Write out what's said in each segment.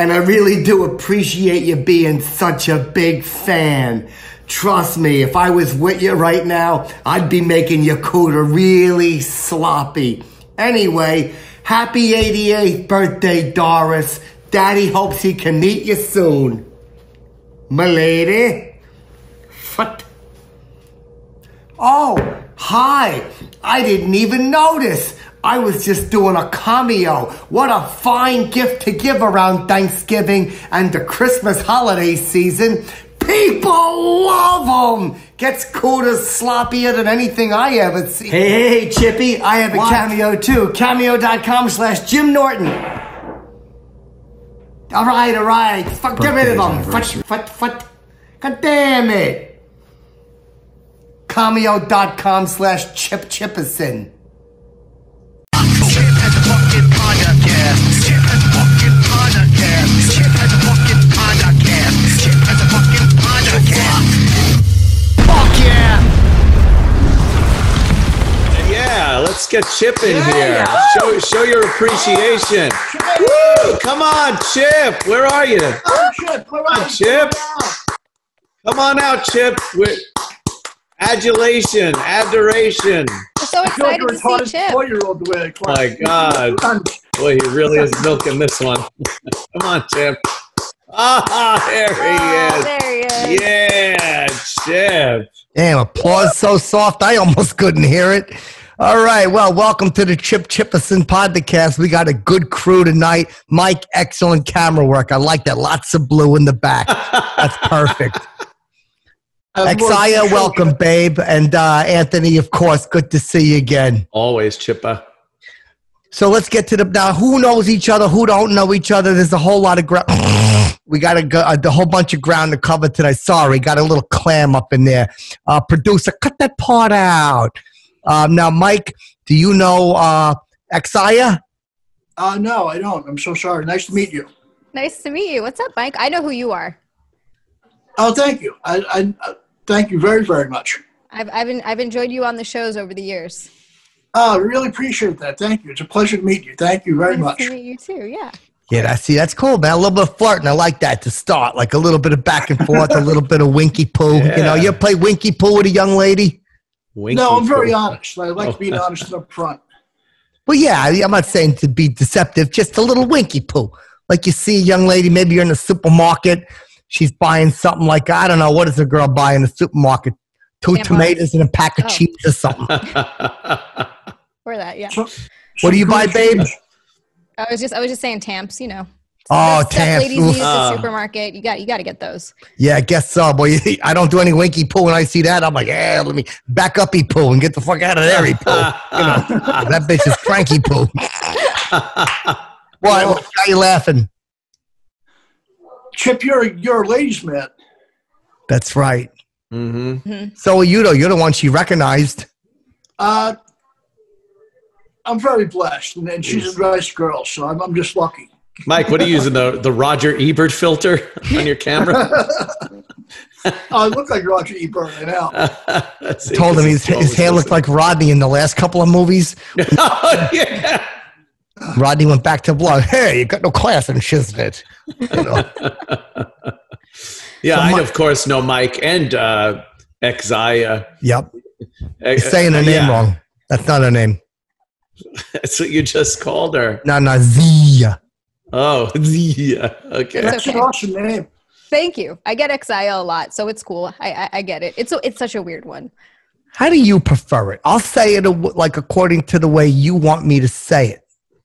And I really do appreciate you being such a big fan. Trust me, if I was with you right now, I'd be making your cooter really sloppy. Anyway, happy 88th birthday, Doris. Daddy hopes he can meet you soon. My lady. What? Oh, hi. I didn't even notice. I was just doing a cameo. What a fine gift to give around Thanksgiving and the Christmas holiday season. People love them. Gets cooters sloppier than anything I ever see. Hey, hey, hey, Chippy, I have a What? cameo too. Cameo.com slash Jim Norton. All right, all right. Fuck, get rid of them. Fut, fut, fut. God damn it. Cameo.com slash Chip Chipperson. Let's get Chip in here. Show show your appreciation. Woo! Come on, Chip. Where are you? Oh, Chip, come on, Chip. Come on out, Chip. With adulation, adoration. We're so I feel like excited to see Chip. four-year-old the way I clap. My God. Boy, he really is milking this one. Come on, Chip. Ah, there Oh, he is. there he is. Yeah, Chip. Damn, applause so soft I almost couldn't hear it. All right, well, welcome to the Chip Chipperson podcast. We got a good crew tonight. Mike, excellent camera work. I like that. Lots of blue in the back. That's perfect. Exia, welcome, babe. And uh, Anthony, of course, good to see you again. Always Chippa. So let's get to the now. Who knows each other? Who don't know each other? There's a whole lot of ground. we got a, a whole bunch of ground to cover tonight. Sorry, got a little clam up in there. Uh, producer, cut that part out. Um, now, Mike, do you know uh, Exia? Uh, no, I don't. I'm so sorry. Nice to meet you. Nice to meet you. What's up, Mike? I know who you are. Oh, thank you. I, I uh, thank you very, very much. I've I've, en- I've enjoyed you on the shows over the years. Oh, I really appreciate that. Thank you. It's a pleasure to meet you. Thank you very nice much. to meet you too. Yeah. Yeah, that's see, that's cool, man. A little bit of flirting. I like that to start. Like a little bit of back and forth, a little bit of winky poo. You know, you play winky poo with a young lady. Winky No, I'm very poo. honest. I like oh. being Oh. honest up front. Well, yeah, I- I'm not saying to be deceptive, just a little winky poo. Like you see a young lady, maybe you're in the supermarket, she's buying something like, I don't know, what does a girl buy in the supermarket? Two Tampons. tomatoes and a pack of Oh. cheese or something. Or that. Yeah. So, What do you buy, babe? I was just I was just saying tamps. You know. Oh, The stuff Tamps. Ladies need at Ah. the supermarket. You got you got to get those. Yeah, I guess so. Boy, I don't do any winky poo when I see that. I'm like, yeah, let me back up e poo and get the fuck out of there e poo. You know, that bitch is cranky poo. Why? Why are you laughing? Chip, you're you're a ladies' man. That's right. hmm So are you, though. You're the one she recognized. Uh, I'm very blessed, and, and she's a nice girl, so I'm, I'm just lucky. Mike, what are you using? The, the Roger Ebert filter on your camera? Oh, I look like Roger Ebert right now. That's Told him his, his hair looked like Rodney in the last couple of movies. oh, yeah. Rodney went back to blonde. Hey, you got no class in Shiznit. You know? Yeah, So I, Mi- of course, know Mike and uh, Exia. yep. You're saying her name yeah, wrong. That's not her name. That's what you just called her. No, no, Zia. Oh, yeah. Okay. It's That's an okay. awesome name. Thank you. I get XIL a lot, so it's cool. I I, I get it. It's so it's such a weird one. How do you prefer it? I'll say it a- like according to the way you want me to say it.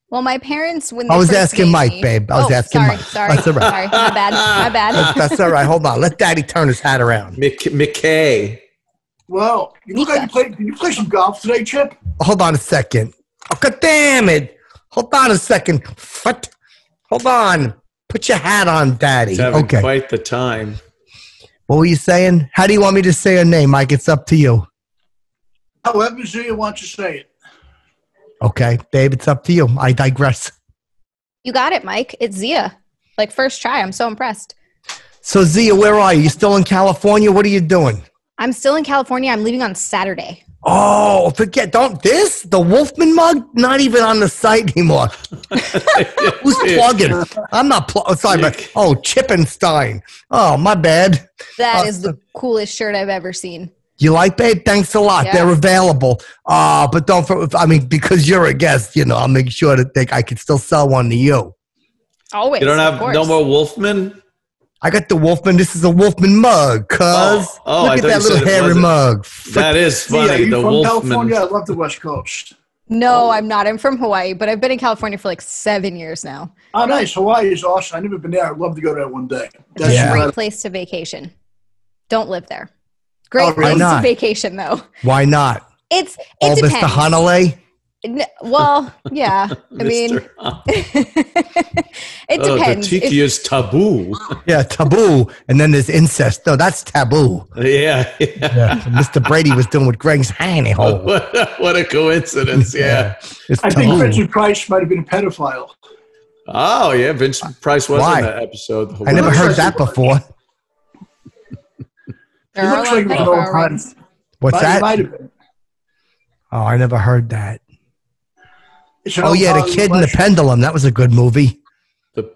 Well, my parents when I was first asking made Mike, me- babe. I was Oh, asking sorry, Mike. Sorry, That's all right. sorry. My bad. My bad. That's, that's all right. Hold on. Let Daddy turn his hat around. Mc, McKay. Well, you look like you play. Can you play some golf today, Chip? Hold on a second. Oh, God damn it. Hold on a second. What? Hold on. Put your hat on, Daddy. He's having Okay. quite the time. What were you saying? How do you want me to say her name, Mike? It's up to you. However Zia wants to say it. Okay, babe, it's up to you. I digress. You got it, Mike. It's Zia. Like first try. I'm so impressed. So, Zia, where are you? You still in California? What are you doing? I'm still in California. I'm leaving on Saturday. Oh, forget don't this the Wolfman mug not even on the site anymore. Who's plugging? I'm not pl- oh, sorry, but oh Chippenstein. Oh my bad. That Uh, is the coolest shirt I've ever seen. You like, babe? Thanks a lot. Yeah. They're available. Uh, but don't. For, I mean, because you're a guest, you know, I'll make sure that they, I can still sell one to you. Always. You don't have course. no more Wolfman? I got the Wolfman. This is a Wolfman mug, oh, cuz. Oh, oh, I Look at that little hairy mug. That is See, are funny. you The from Wolfman. California? I love the West Coast. No, I'm not. I'm from Hawaii, but I've been in California for like seven years now. Oh, nice. Hawaii is awesome. I've never been there. I'd love to go there one day. That's Yeah. Great place to vacation. Don't live there. Great Oh, really? place to vacation though. Why not? It's it Oh, Mr. depends. Hanalei? N- Well, yeah. I mean, Mr. Huh. it Oh, the depends. If- tiki is taboo. Yeah, taboo. And then there's incest. No, that's taboo. yeah. yeah. Yeah. Mr. Brady was doing with Greg's handy hole. What, a- coincidence. Yeah. It's I think taboo. Vincent Price might have been a pedophile. Oh, yeah. Vince Price was Why? in that episode. I never heard that before. there He looks like of was an old man. What's Might- that? Might have been. Oh, I never heard that. It's Oh, yeah, the kid in the pendulum. That was a good movie. The-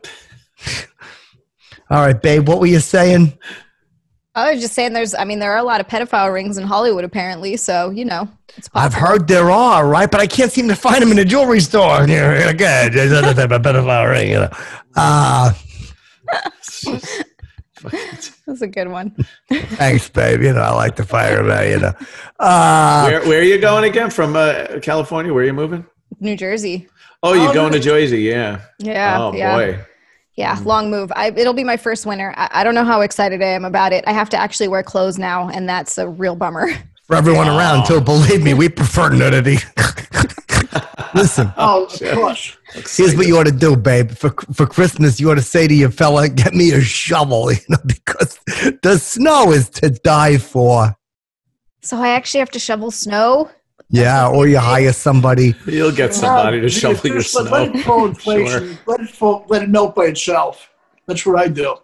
All right, babe, what were you saying? I was just saying, there's. I mean, there are a lot of pedophile rings in Hollywood, apparently. So you know, it's possible. I've heard there are, right? But I can't seem to find them in the jewelry store. Yeah, Good. There's another type of pedophile ring, you know. Uh, That's a good one. thanks, babe. You know, I like the fire about, you know. Uh, where, where are you going again? From uh, California? Where are you moving? New Jersey. Oh, you're Oh, going to. Jersey. Yeah. Yeah. oh, yeah. boy. Yeah, hmm. long move. I, it'll be my first winter. I, I don't know how excited I am about it. I have to actually wear clothes now, and that's a real bummer. for everyone around, too. Believe me, we prefer nudity. Listen, Oh, of course. here's what you ought to do, babe. For for Christmas, you ought to say to your fella, "Get me a shovel," you know, because the snow is to die for. So I actually have to shovel snow. Yeah, or you hire somebody. You'll get somebody to shovel your let- snow. Let it fall inflation. Let it fall. Let it melt by itself. That's what I do.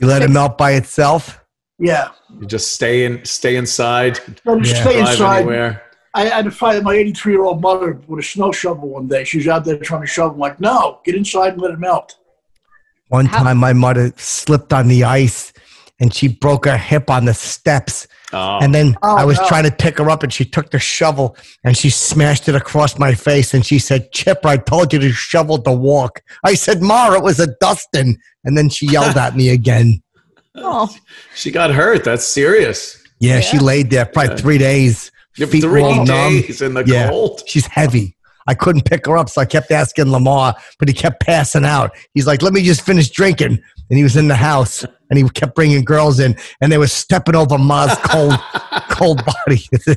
You let it melt by itself. Yeah. You just stay in, stay inside, Let Yeah. stay drive inside. anywhere. I had to fight my 83 year old mother with a snow shovel one day. She's out there trying to shovel. I'm like, no, get inside and let it melt. One How- time, my mother slipped on the ice, and she broke her hip on the steps. Oh, And then Oh, I was no. trying to pick her up, and she took the shovel and she smashed it across my face. And she said, "Chip, I told you to shovel the walk." I said, "Ma, it was a dusting." And then she yelled at me again. Oh, she got hurt. That's serious. Yeah, she laid there probably three days. Feet three all numb. in the Yeah. cold. She's heavy. I couldn't pick her up, so I kept asking Lamar, but he kept passing out. He's like, "Let me just finish drinking," and he was in the house, and he kept bringing girls in, and they were stepping over Ma's cold, cold body.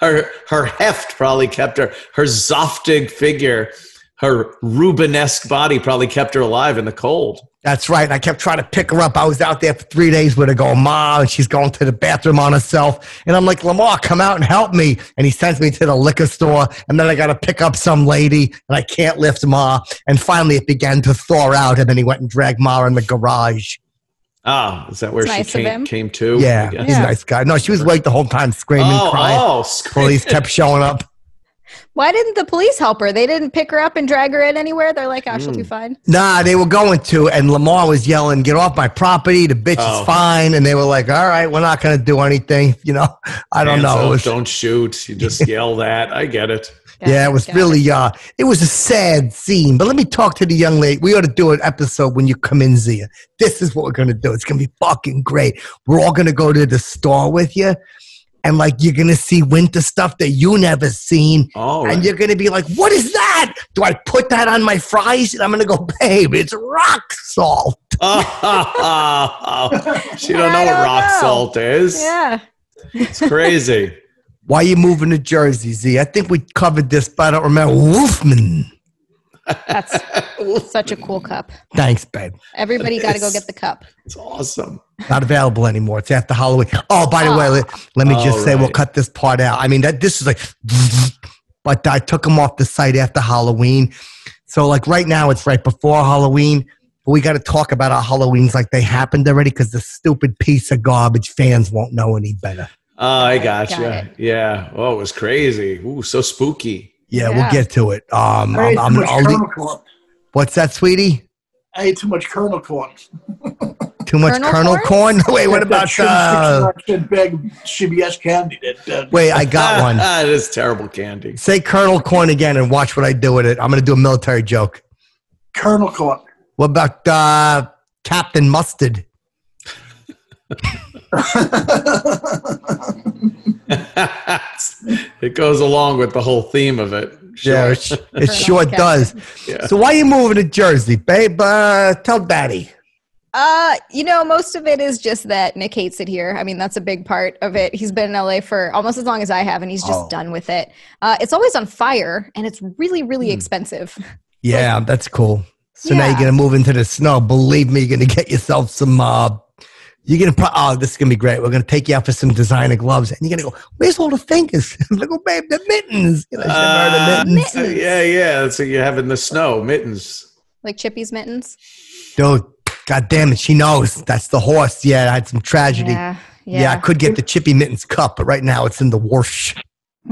Her her heft probably kept her. Her zoftig figure, her Rubenesque body probably kept her alive in the cold. That's right. And I kept trying to pick her up. I was out there for three days with her going, Ma, and she's going to the bathroom on herself. And I'm like, Lamar, come out and help me. And he sends me to the liquor store. And then I got to pick up some lady, and I can't lift Ma. And finally, it began to thaw out. And then he went and dragged Ma in the garage. Ah, is that where It's she nice came came to? Yeah, I guess? he's a nice guy. No, she was awake the whole time, screaming, Oh, crying. oh, Police kept showing up. Why didn't the police help her? They didn't pick her up and drag her in anywhere. They're like, "Oh, she'll Hmm. be fine." Nah, they were going to, and Lamar was yelling, "Get off my property! The bitch Oh. is fine." And they were like, "All right, we're not going to do anything." You know, I don't Hands know. Up, was- don't shoot. You just yell that. I get it. yeah, it was Got really uh, it was a sad scene. But let me talk to the young lady. We ought to do an episode when you come in, Zia. This is what we're gonna do. It's gonna be fucking great. We're all gonna go to the store with you. And like you're gonna see winter stuff that you never seen, Oh, and you're gonna be like, "What is that? Do I put that on my fries?" And I'm gonna go, "Babe, it's rock salt." she don't know what don't rock know. salt is. Yeah. It's crazy. Why are you moving to Jersey, Z? I think we covered this, but I don't remember. Wolfman. That's such a cool cup. Thanks, babe. Everybody got to go get the cup. It's awesome. Not available anymore. It's after Halloween. Oh, by the way, let, let me just All say we'll cut this part out. I mean, that this is like, but I took them off the site after Halloween. So, like right now, it's right before Halloween. But we got to talk about our Halloweens like they happened already because the stupid piece of garbage fans won't know any better. Oh, I got Got you. Yeah. Oh, it was crazy. Ooh, so spooky. Yeah, Yeah. we'll get to it. Um, I ate I'm, too I'm, much I'll kernel leave- corn. what's that, sweetie? I ate too much kernel corn. Too much Kernel kernel corn? Wait, what about sugar uh, 69 bag CVS candy? That, uh, Wait, I got one. it is terrible candy. Say kernel corn again and watch what I do with it. I'm going to do a military joke. kernel corn. What about uh, Captain Mustard? it goes along with the whole theme of it. Yeah, Sure. it, it sure does. Yeah. So why are you moving to Jersey, babe? Uh, tell daddy. Uh, you know, most of it is just that Nick hates it here. I mean, that's a big part of it. He's been in LA for almost as long as I have, and he's just Oh. done with it. Uh, it's always on fire, and it's really, really expensive. Yeah, that's cool. So now you're gonna move into the snow. Believe me, you're gonna get yourself some. Uh, you're gonna. Pro- oh, this is gonna be great. We're gonna take you out for some designer gloves, and you're gonna go. Where's all the fingers? Look, oh, babe, the mittens. You know, you never heard Uh, of mittens, so, yeah, yeah. So you have in the snow mittens. like Chippy's mittens. dude. God damn it, she knows. That's the horse. Yeah, I had some tragedy. Yeah, Yeah. I could get the Chippy Mittens cup, but right now it's in the wash.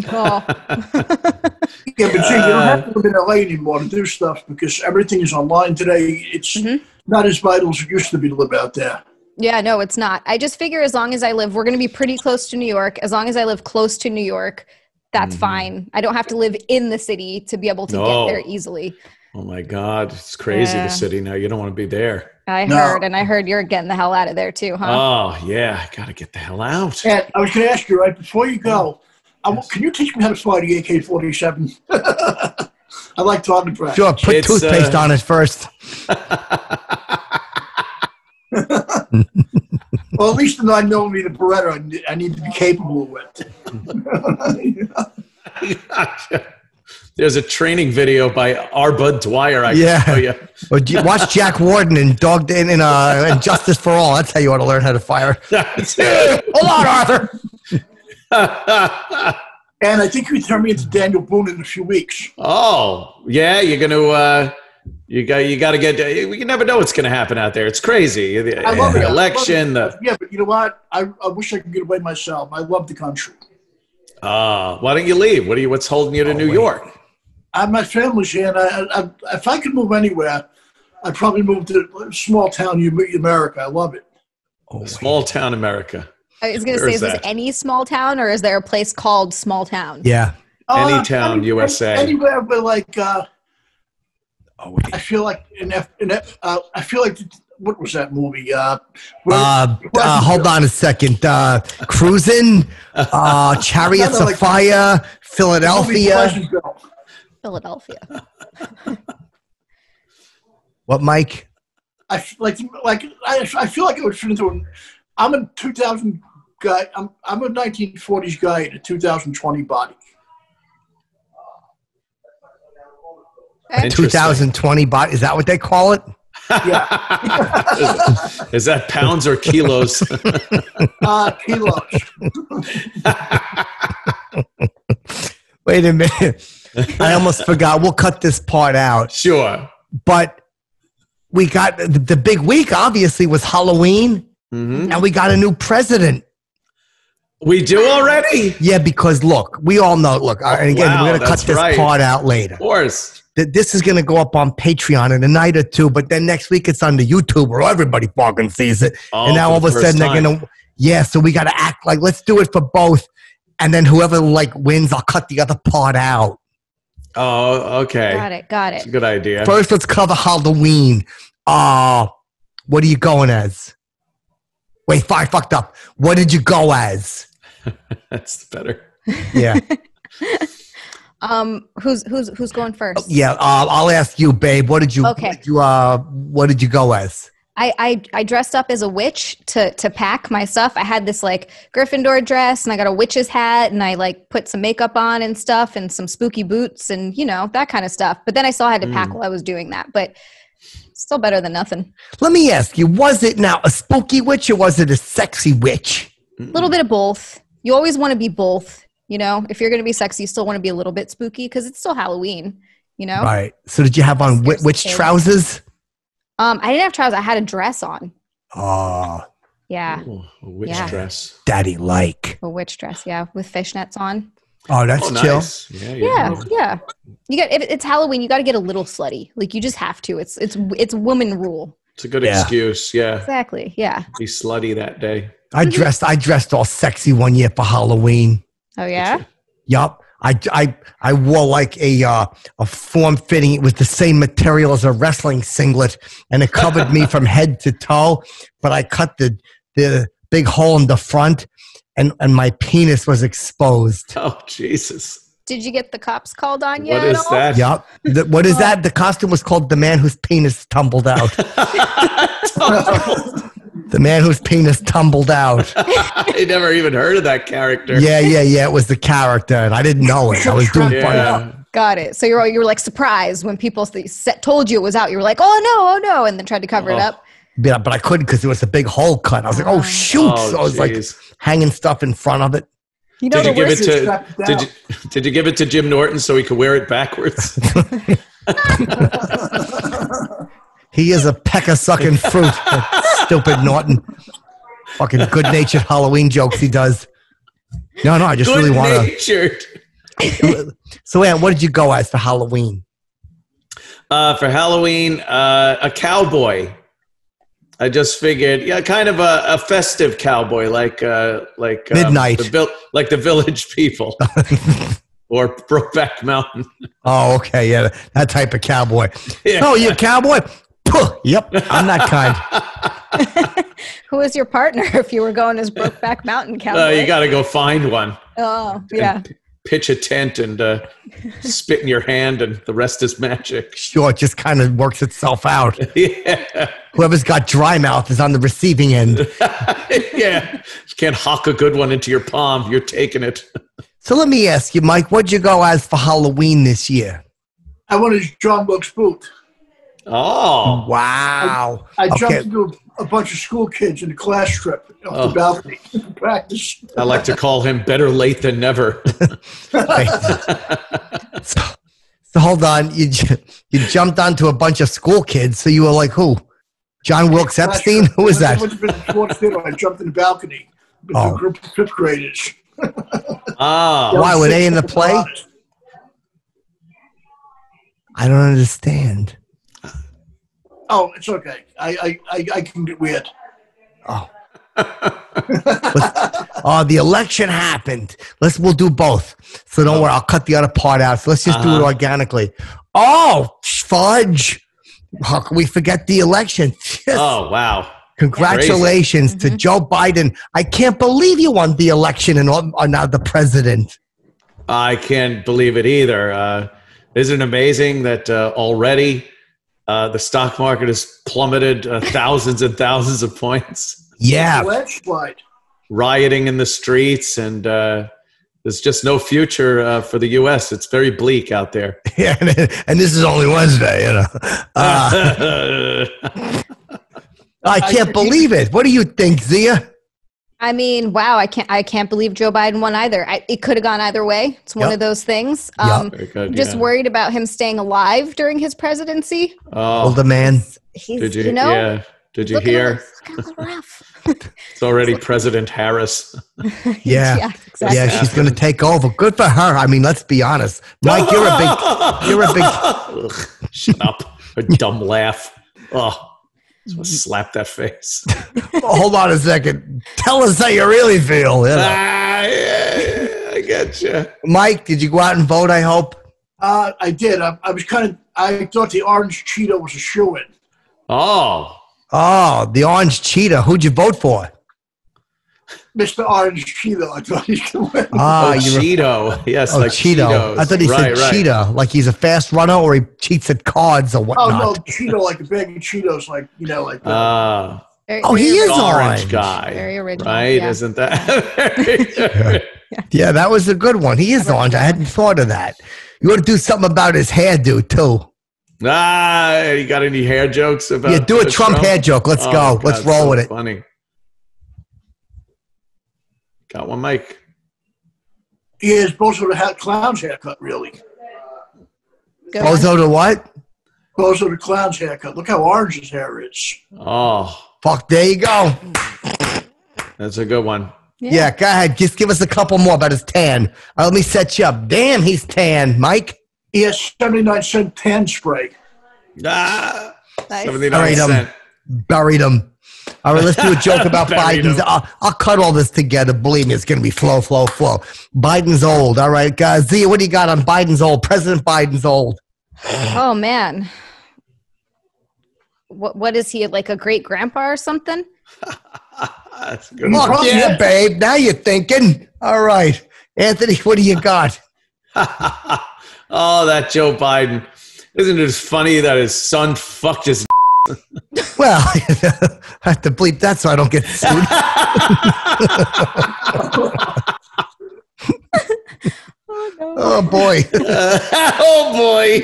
Oh, Yeah, but see, you don't have to live in LA anymore to do stuff because everything is online today. It's Mhm. not as vital as it used to be to live out there. Yeah, no, it's not. I just figure as long as I live, we're going to be pretty close to New York. As long as I live close to New York, that's Mm-hmm. fine. I don't have to live in the city to be able to No. get there easily. Oh my God, it's crazy Yeah. the city now. You don't want to be there. I No. heard, and I heard you're getting the hell out of there too, huh? Oh yeah, I gotta get the hell out. And I was going to ask you right before you go. I w can you teach me how to fly the AK-47? I like talking to practice. Sure, put It's, toothpaste uh, on it first. Well, at least the nine millimeter Beretta, I need, I need to be capable with. There's a training video by R. Budd Dwyer. I Yeah. can show you. Watch Jack Warden and Dog in, in, uh, and Justice for All. That's how you ought to learn how to fire. Hold on, Arthur. and I think you turn me into Daniel Boone in a few weeks. oh yeah, you're gonna. Uh, you got. You got to get. You never know what's gonna happen out there. It's crazy. The, I love the it. I love election. it. The, Yeah, but you know what? I, I wish I could get away myself. I love the country. uh, why don't you leave? What are you? What's holding you to New wait. York? I, my family's here, and I, I, if I could move anywhere, I'd probably move to small town U- America. I love it. Oh, wait. Small town America. I was going to say, is is this any small town or is there a place called Small Town? Yeah. Any Uh, town, any- USA. Anywhere, but like uh, Oh, wait. I feel like in F, in F, uh, I feel like what was that movie? Uh, where- Uh, uh, hold on a second. Uh, cruising, uh, Chariots No, no, of like- Fire, movie Philadelphia. Philadelphia. What, Mike? I f- like like I, I feel like I would fit into an. I'm a 2000 guy. I'm I'm a 1940s guy in a 2020 body. Okay. Interesting. 2020 bot. Is that what they call it? Is that pounds or kilos? Uh, kilos. Wait a minute. I almost forgot. We'll cut this part out. sure. But we got the, the big week, obviously, was Halloween, hmm and we got a new president. We do already. Yeah, because look, we all know. Look, uh, and again, Wow, we're going to cut this right. part out later. Of course. Th- This is going to go up on Patreon in a night or two, but then next week it's on the YouTube where everybody fucking sees it. Oh, and now all of a first sudden they're going to, yeah, so we got to act like, let's do it for both. And then whoever like wins, I'll cut the other part out. Oh, okay. Got it. Got That's a it. good idea. First, let's cover Halloween. Uh, what are you going as? Wait, I fucked up. What did you go as? That's better. Yeah. Um, who's who's who's going first? Yeah, uh, I'll ask you, babe. What did you? Okay. What did you, uh, what did you go as? I, I I dressed up as a witch to to pack my stuff. I had this like Gryffindor dress and I got a witch's hat and I like put some makeup on and stuff and some spooky boots and you know that kind of stuff. But then I still had to pack while I was doing that. But still better than nothing. Let me ask you: Was it now a spooky witch or was it a sexy witch? A little bit of both. You always want to be both. You know, if you're going to be sexy, you still want to be a little bit spooky because it's still Halloween. You know. Right. So did you have on wi- Scares the witch trousers? Um, I didn't have trousers. I had a dress on. Oh, Yeah. Ooh, a witch Yeah. dress. Daddy like. A witch dress. Yeah. With fishnets on. Oh, that's Oh, chill. nice. Yeah, Yeah. Yeah. You got, if it's Halloween, you got to get a little slutty. Like you just have to. It's, it's, it's woman rule. It's a good Yeah. excuse. Yeah. Exactly. Yeah. Be slutty that day. I dressed. I dressed all sexy one year for Halloween. Oh, yeah. Yup. I, I, I wore like a uh, a form fitting. It was the same material as a wrestling singlet, and it covered me from head to toe. But I cut the the big hole in the front, and and my penis was exposed. Oh, Jesus. Did you get the cops called on you? What at is all? that? Yup. The, what is that? The costume was called the man whose penis tumbled out. the man whose penis tumbled out. I never even heard of that character. Yeah, yeah, yeah. It was the character, and I didn't know it. I was doing funny. Got it. So you were you were like surprised when people set, told you it was out. You were like, oh no, oh no, and then tried to cover it Oh. up. But, but I couldn't because there was a big hole cut. I was like, oh, oh. shoot! Oh, so I was like hanging stuff in front of it. You know Did you give it to did you, did you give it to Jim Norton so he could wear it backwards? He is a pecker sucking fruit. Stupid Norton. Fucking good natured Halloween jokes he does. No, no, I just really want to. So, Ann, what did you go as for Halloween? Uh, for Halloween, uh, a cowboy. I just figured, yeah, kind of a, a festive cowboy, like uh, like um, Midnight. the vil- like the Village People, or Brokeback Mountain. Oh, okay, yeah, that type of cowboy. Yeah. Oh, you a cowboy? Puh, yep, I'm that kind. Who is your partner if you were going as Brokeback Mountain Cowboy? Uh, you got to go find one. oh, yeah. And p- pitch a tent and uh, spit in your hand, and the rest is magic. Sure, it just kind of works itself out. yeah, Whoever's got dry mouth is on the receiving end. yeah. You can't hawk a good one into your palm. You're taking it. So let me ask you, Mike, what'd you go as for Halloween this year? I wanted John Wilkes Booth. Oh, Wow. I jumped Okay. into a, a bunch of school kids in a class trip off Oh. the balcony practice. I like to call him better late than never. so, so hold on, you you jumped onto a bunch of school kids. So you were like, who? John Wilkes Epstein? trip. Who is that? went to the sports. I jumped in the balcony with Oh. a group of fifth graders. Ah, Why, were they in the play? I don't understand. Oh, it's okay. I I, I, I can get weird. Oh. Let's- oh, the election happened. Let's we'll do both. So don't worry, I'll cut the other part out. So let's just do it Uh-huh. organically. Oh, fudge. How can we forget the election? Yes. oh wow. Congratulations to Joe Biden. I can't believe you won the election and are are now the president. I can't believe it either. Uh, isn't it amazing that uh, already uh, the stock market has plummeted uh, thousands and thousands of points? Yeah. Landslide. Rioting in the streets, and uh, there's just no future uh, for the U.S. It's very bleak out there. Yeah, and, and this is only Wednesday, you know. Uh, I can't believe it. What do you think, Zia? I mean, wow, I can't I can't believe Joe Biden won either. I, it could have gone either way. It's one Yep. of those things. Yep. Um, Very good, just yeah. worried about him staying alive during his presidency. oh, the man. He's, did you? you know, yeah. Did you look hear? it's kind of rough. It's already President Harris. Yeah. yeah, exactly. Yeah, she's going to take over. Good for her. I mean, let's be honest. Mike, you're a big, you're a big, Ugh, Shut up. A dumb laugh. Oh, just wanna slap that face. hold on a second. Tell us how you really feel. you know. ah, yeah, I get you. Mike, did you go out and vote? I hope. Uh, I did. I, I was kind of. I thought the orange Cheeto was a shoe in. Oh, Oh, the orange cheetah. Who'd you vote for? Mr. Orange Cheeto. I thought he could win. Ah, oh you Cheeto. Yes, oh, like Cheeto. Cheetos. I thought he right, said right. cheetah, like he's a fast runner or he cheats at cards or what? oh no, Cheeto like a bag of Cheetos, like you know, like uh, Ah, Very- Oh, he is orange orange. guy. Very original, Right? yeah. Isn't that? Yeah, that was a good one. He is orange. I hadn't thought of that. You ought to do something about his hairdo too. ah, you got any hair jokes about? Yeah, do a uh, Trump, hair joke. Let's Oh, go. Let's roll so with it. Funny. Got one, Mike. he has Bozo the hat clown's haircut. Really, Good one. Bozo to what? Bozo the clown's haircut. Look how orange his hair is. Oh, Fuck, there you go. That's a good one. Yeah. go ahead. Just give us a couple more about his tan. Uh, let me set you up. Damn, he's tan, Mike. He has 79 cent tan spray. Ah, Nice. 79 All right, um, cent. Buried him. All right, let's do a joke about Biden's. I'll, I'll cut all this together. Believe me, it's going to be flow, flow, flow. Biden's old. All right, guys. Zia, what do you got on Biden's old? President Biden's old. Oh man. What what is he like a great grandpa or something? That's a good Oh, one. yeah, babe. Now you're thinking. All right. Anthony, what do you got? oh, that Joe Biden. Isn't it funny that his son fucked his Well, I have to bleep that so I don't get sued. oh boy. oh boy.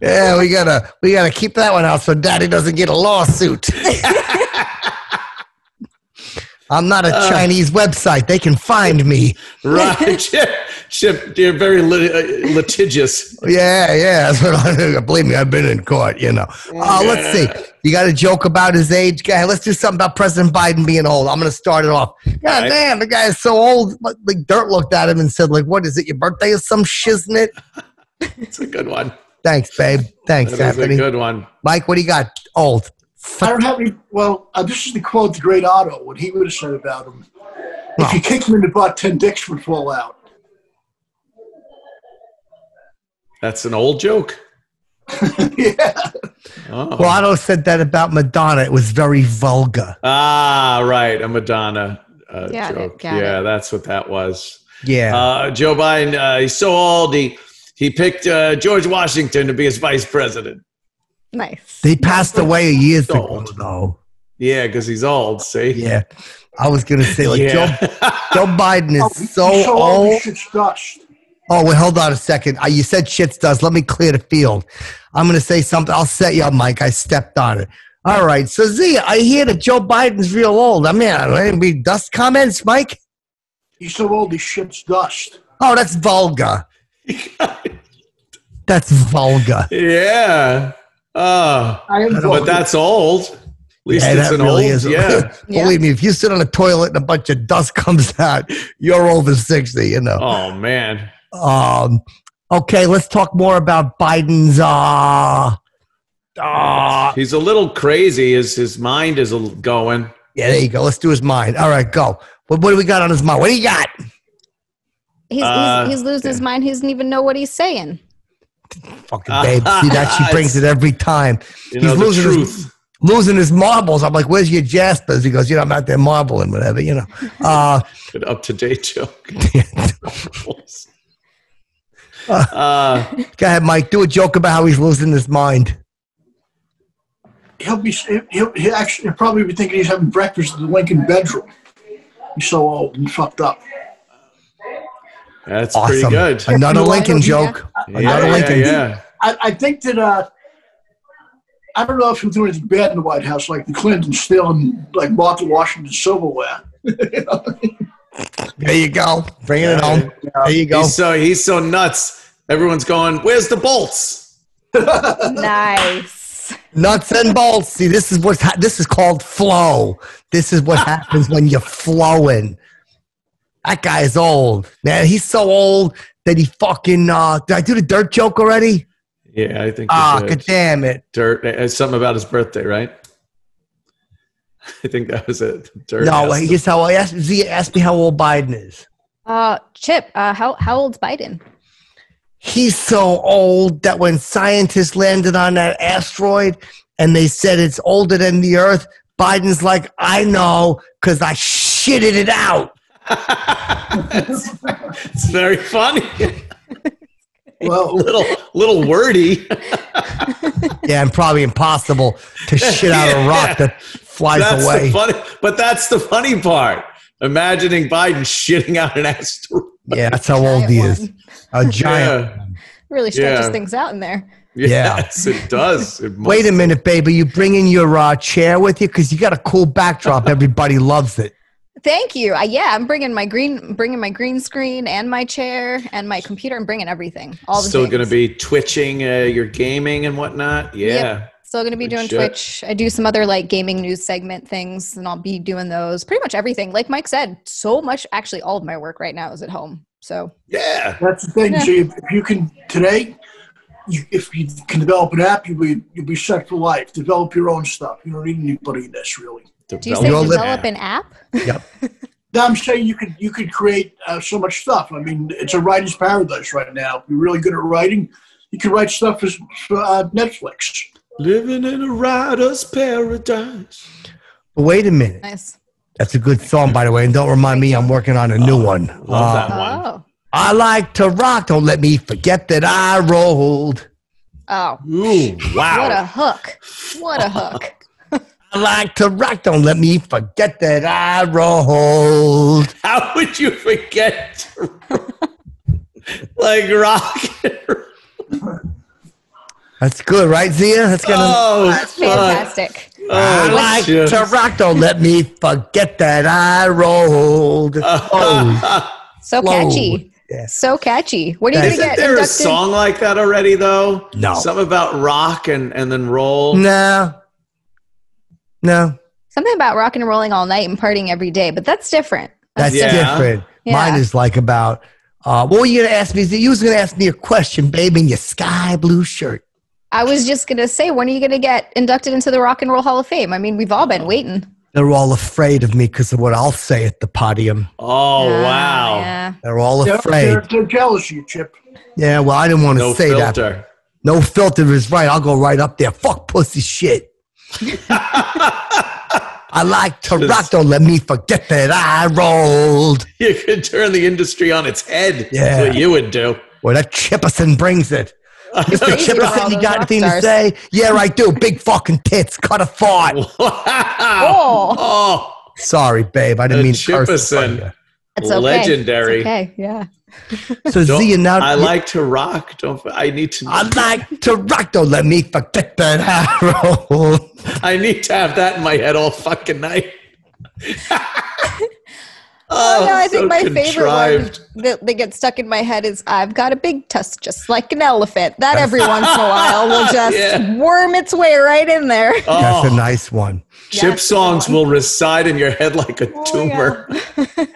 yeah, we gotta we gotta keep that one out so daddy doesn't get a lawsuit. I'm not a Chinese website. They can find me. Right. Chip, Chip, you're very lit- uh, litigious. Yeah, yeah. That's what I believe me. I've been in court. You know. Uh, let's see. You got a joke about his age, guy. Let's do something about President Biden being old. I'm gonna start it off. God right. damn, the guy is so old. Like Dirt looked at him and said, "Like, what is it? Your birthday or some shiznit?" It's a good one. Thanks, babe. Thanks, That is a good one. Mike, what do you got? Old. I don't have any. Well, uh, this is the quote the great Otto, what he would have said about him. If you kicked him in the butt, 10 dicks would fall out. That's an old joke. yeah. Oh. Well, Otto said that about Madonna. It was very vulgar. Ah, right. A Madonna uh, Got joke. got yeah, it. that's what that was. Yeah. Uh, Joe Biden, uh, he's so old, he, he picked uh, George Washington to be his vice president. Nice. they passed away years ago, Old. though. Yeah, because he's old, see? Yeah. I was going to say, like, Yeah. Joe, Joe Biden Oh, is he's so he old. shit's dust. Oh, well, hold on a second. Uh, you said shit's does. Let me clear the field. I'm going to say something. I'll set you up, Mike. I stepped on it. All right. So, Z, I hear that Joe Biden's real old. I mean, any dust comments, Mike? He's so old, he shit's dust. Oh, that's vulgar. That's vulgar. yeah. I am but that's old. At least Yeah, it's that an really old. is. Yeah. Yeah. Believe me, if you sit on a toilet and a bunch of dust comes out, you're over 60, you know. Oh, man. Um, okay, let's talk more about Biden's. Uh, uh, He's a little crazy. His, his mind is going. yeah, there you go. Let's do his mind. All right, go. What, what do we got on his mind? What do you got? He's, Uh, he's, he's losing his mind. He doesn't even know what he's saying. Fucking babe. See that? She brings it every time. You know, He's the losing his- Losing his marbles. I'm like, where's your Jaspers? He goes, you know, I'm out there marbling, whatever, you know. Uh, Good up to date joke. uh, go ahead, Mike. Do a joke about how he's losing his mind. he'll be he'll, he'll actually he'll probably be thinking he's having breakfast in the Lincoln bedroom. He's so old and fucked up. That's Awesome. pretty good. Another You Lincoln joke. Yeah, Another yeah, Lincoln. yeah. I, I think that uh, I don't know if he'll do anything bad in the White House, like the Clintons stealing like Martha Washington silverware. There you go. Bringing it home. There you go. He's so he's so nuts. Everyone's going, "Where's the bolts?" nice. Nuts and bolts. See, this is what's ha- this is called flow. This is what happens when you're flowing. That guy is old, man. He's so old that he fucking. Uh, did I do the dirt joke already? Yeah, I think. you Ah, did. god damn it! Dirt. uh, Something about his birthday, right? I think that was it. Dirt. No, asked he just how I asked. Z asked me how old Biden is. Uh, Chip, uh, how, how old's Biden? He's so old that when scientists landed on that asteroid and they said it's older than the Earth, Biden's like, I know, because I shitted it out. It's very funny. Well, little little wordy. Yeah, and probably impossible to shit out a rock that flies that's away. the funny. But that's the funny part. Imagining Biden shitting out an asteroid. Yeah, that's how old he Giant is. A giant. Yeah. Really stretches Yeah. things out in there. Yeah. Yes, it does. It Wait a must. minute, baby. You bringing your uh, chair with you? Because you got a cool backdrop. Everybody loves it. Thank you. Uh, yeah, I'm bringing my green, bringing my green screen and my chair and my computer. I'm bringing everything. All the Still going to be twitching uh, your gaming and whatnot. Yeah. Yep. Still going to be Good doing shit. Twitch. I do some other like gaming news segment things, and I'll be doing those. Pretty much everything. Like Mike said, so much. Actually, all of my work right now is at home. So Yeah. That's the thing. Yeah. See, if, if you can today, you, if you can develop an app, you'll be you'll be set for life. Develop your own stuff. You don't need anybody in this really. Do you say develop an app? Yep. Now, I'm saying you could you could create uh, so much stuff. I mean, it's a writer's paradise right now. If you're really good at writing, you can write stuff for, for uh, Netflix. Living in a writer's paradise. But wait a minute. Nice. That's a good song, by the way. And don't remind me, I'm working on a new one. Love Uh, that one. Oh. I like to rock. Don't let me forget that I rolled. Oh. Ooh, wow. What a hook. What a hook. I like to rock. Don't let me forget that I rolled. How would you forget? to- like rock. That's good, right, Zia? That's gonna. oh, That's fuck. fantastic. I Oh, like shit. to rock. Don't let me forget that I rolled. Oh, So catchy. Yes. So catchy. What are you going to get Isn't there a inducted? song like that already, though? No. Something about rock and, and then roll. no. No. Something about rock and rolling all night and partying every day, but that's different. That's Yeah. different. Yeah. Mine is like about. Uh, what were you gonna ask me? You was gonna ask me a question, baby, in your sky blue shirt. I was just going to say, when are you going to get inducted into the Rock and Roll Hall of Fame? I mean, we've all been waiting. They're all afraid of me because of what I'll say at the podium. Oh, Ah, wow. Yeah. They're all They're, afraid. they're, they're jealous of you, Chip. Yeah, well, I didn't want to No say that. No filter is right. I'll go right up there. Fuck pussy shit. I like to Just- rock. Don't let me forget that I rolled. You could turn the industry on its head. Yeah. That's what you would do. Well, that Chipperson brings it. Mr. Crazy about Chipperson, you got rock anything to say? Yeah, I do. Big fucking tits. Cut a fart. Wow. Oh, Oh, Sorry, babe. I didn't Uh, mean to curse in Chipperson. front of it's okay. legendary. It's okay. Yeah. So, Don't- Zia, now I like to rock. Don't I need to? I like to rock. Don't let me forget that I roll. I need to have that in my head all fucking night. Oh, oh, no, I think so my favorite one that, that gets stuck in my head is I've got a big tusk just like an elephant. That every once in a while will just Yeah. worm its way right in there. Oh. That's a Oh, nice one. Chip That's songs one. will reside in your head like a Oh, tumor.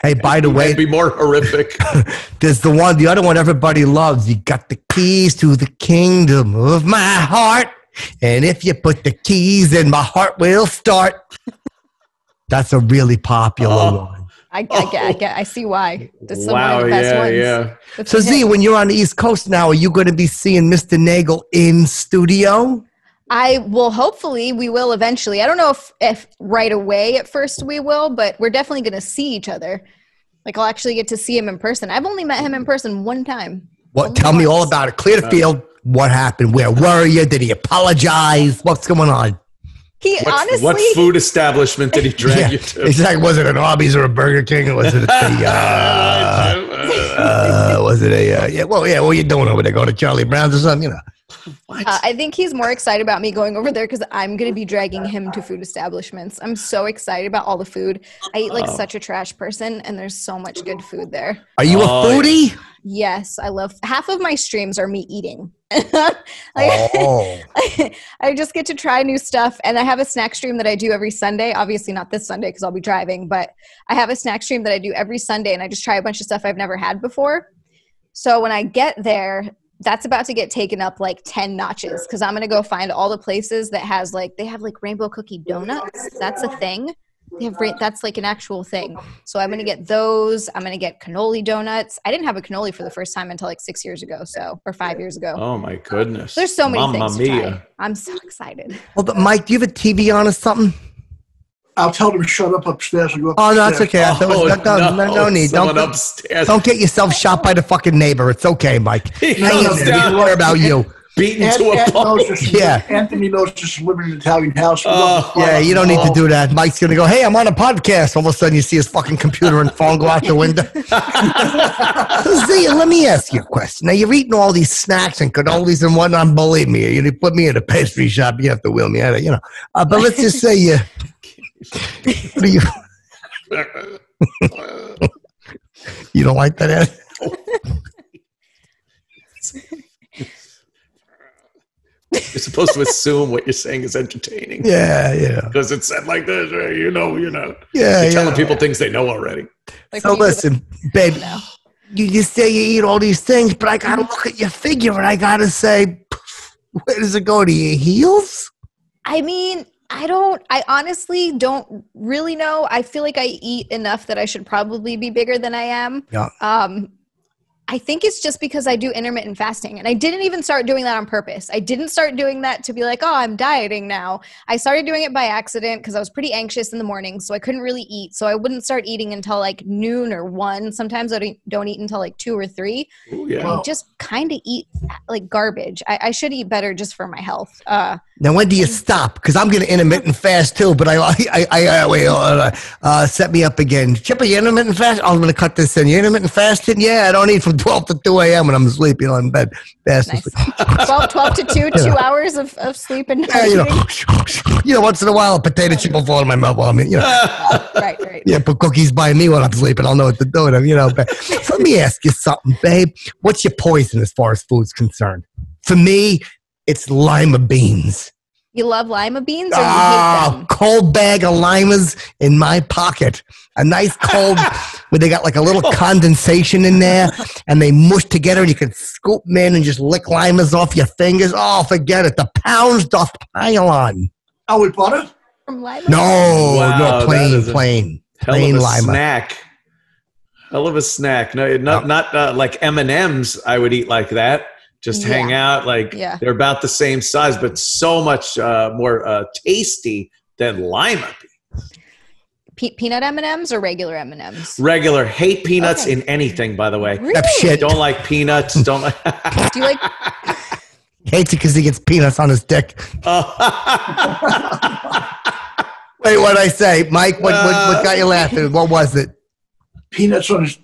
Hey, by the way, It'd be more horrific. There's the one, the other one everybody loves. You got the keys to the kingdom of my heart. And if you put the keys in, my heart will start. That's a really popular Oh. one. I, I get, I oh. get, I see why. This is one wow. of the best Yeah. ones. Yeah. That's So, a Z, hit. when you're on the East Coast now, are you going to be seeing Mr. Nagel in studio? I will hopefully we will eventually. I don't know if if right away at first we will, but we're definitely going to see each other. Like I'll actually get to see him in person. I've only met him in person one time. What? Only Tell me all about it. Clear the field. What happened? Where were you? Did he apologize? What's going on? He What, honestly what food establishment did he drag you to? exactly. Was it an Arby's or a Burger King? Or was it a, uh, uh, was it a, uh, yeah, well, yeah, what are you doing over there? Going to Charlie Brown's or something? You know. What? Uh, I think he's more excited about me going over there because I'm going to be dragging him to food establishments. I'm so excited about all the food. I eat like Oh. such a trash person, and there's so much good food there. Are you Oh, a foodie? Yes, I love. Half of my streams are me eating. Like, Oh. I just get to try new stuff, and I have a snack stream that I do every Sunday. Obviously, not this Sunday because I'll be driving, but I have a snack stream that I do every Sunday, and I just try a bunch of stuff I've never had before. So when I get there, that's about to get taken up like 10 notches because I'm going to go find all the places that has like they have like rainbow cookie donuts. That's a thing. They have ra- that's like an actual thing. So I'm going to get those. I'm going to get cannoli donuts. I didn't have a cannoli for the first time until like 6 years ago, so or 5 years ago. Oh my goodness. There's so many Mamma things to mia. try. I'm so excited. Well, but Mike, do you have a TV on or something? I'll tell them to shut up upstairs and go Oh, no, that's okay. I thought it Oh, was, no, no, no, no need. Someone Don't, upstairs don't get yourself shot by the fucking neighbor. It's okay, Mike. He Hang comes in. We down. don't worry about you. beaten Ant- to a Ant pulp. this- Yeah. Anthony knows just living in an Italian house. Oh, Yeah, you don't need to do that. Mike's gonna go, hey, I'm on a podcast. All of a sudden, you see his fucking computer and phone go out the window. so, Zia, let me ask you a question. Now, you're eating all these snacks and cannolis and whatnot. Believe me, you put me in a pastry shop, you have to wheel me out of, you know. Uh, but let's just say you. What do you? You don't like that? Ed? You're supposed to assume what you're saying is entertaining. Yeah, yeah, Because it's said like this, right? you know, you know. yeah. You're telling yeah. people things they know already. Like So when you do listen, babe, No. you just say you eat all these things, but I gotta look at your figure and I gotta say, where does it go to your heels? I mean, I don't, I honestly don't really know. I feel like I eat enough that I should probably be bigger than I am. Yeah. Um, I think it's just because I do intermittent fasting. And I didn't even start doing that on purpose. I didn't start doing that to be like, oh, I'm dieting now. I started doing it by accident because I was pretty anxious in the morning. So I couldn't really eat. So I wouldn't start eating until like noon or one. Sometimes I don't, don't eat until like two or three. Ooh, yeah. I just kind of eat like garbage. I, I should eat better just for my health. Uh, Now, when do you stop? Because I'm gonna intermittent fast too. But I, I, I, I wait, uh, uh, set me up again. Chipper, you intermittent fast? I'm gonna cut this in. You intermittent fasting? Yeah, I don't eat from 12 to 2 a.m. when I'm asleep. You know, in bed. Fast Nice. 12, 12 to 2, two hours of, of sleep and Yeah, you know, you know, once in a while, a potato chip will fall in my mouth. while I mean, you know, Right, right. yeah, put cookies by me when I'm sleeping. I'll know what to do with them, you know. But so let me ask you something, babe. What's your poison as far as food's concerned? For me, it's lima beans. You love lima beans or you hate Ah, them? cold bag of limas in my pocket. A nice cold where they got like a little condensation in there and they mush together and you can scoop them in and just lick limas off your fingers. Oh, forget it. The pounds doth pile on. Oh, with butter? From lima? No, Wow, no, that plain, is a plain. Hell Plain of a lima. snack. Hell of a snack. No, not not uh, like M and M's. I would eat like that. Just hang out. Like Yeah. they're about the same size, but so much uh, more uh, tasty than lima. Pe- peanut M&Ms or regular M&Ms? Regular. Hate peanuts Okay. in anything. By the way, Really? Don't like peanuts. Don't like. Do you like Hates it because he gets peanuts on his dick. Wait, what I say? Mike, what, what, what got you laughing? What was it? Peanuts on his.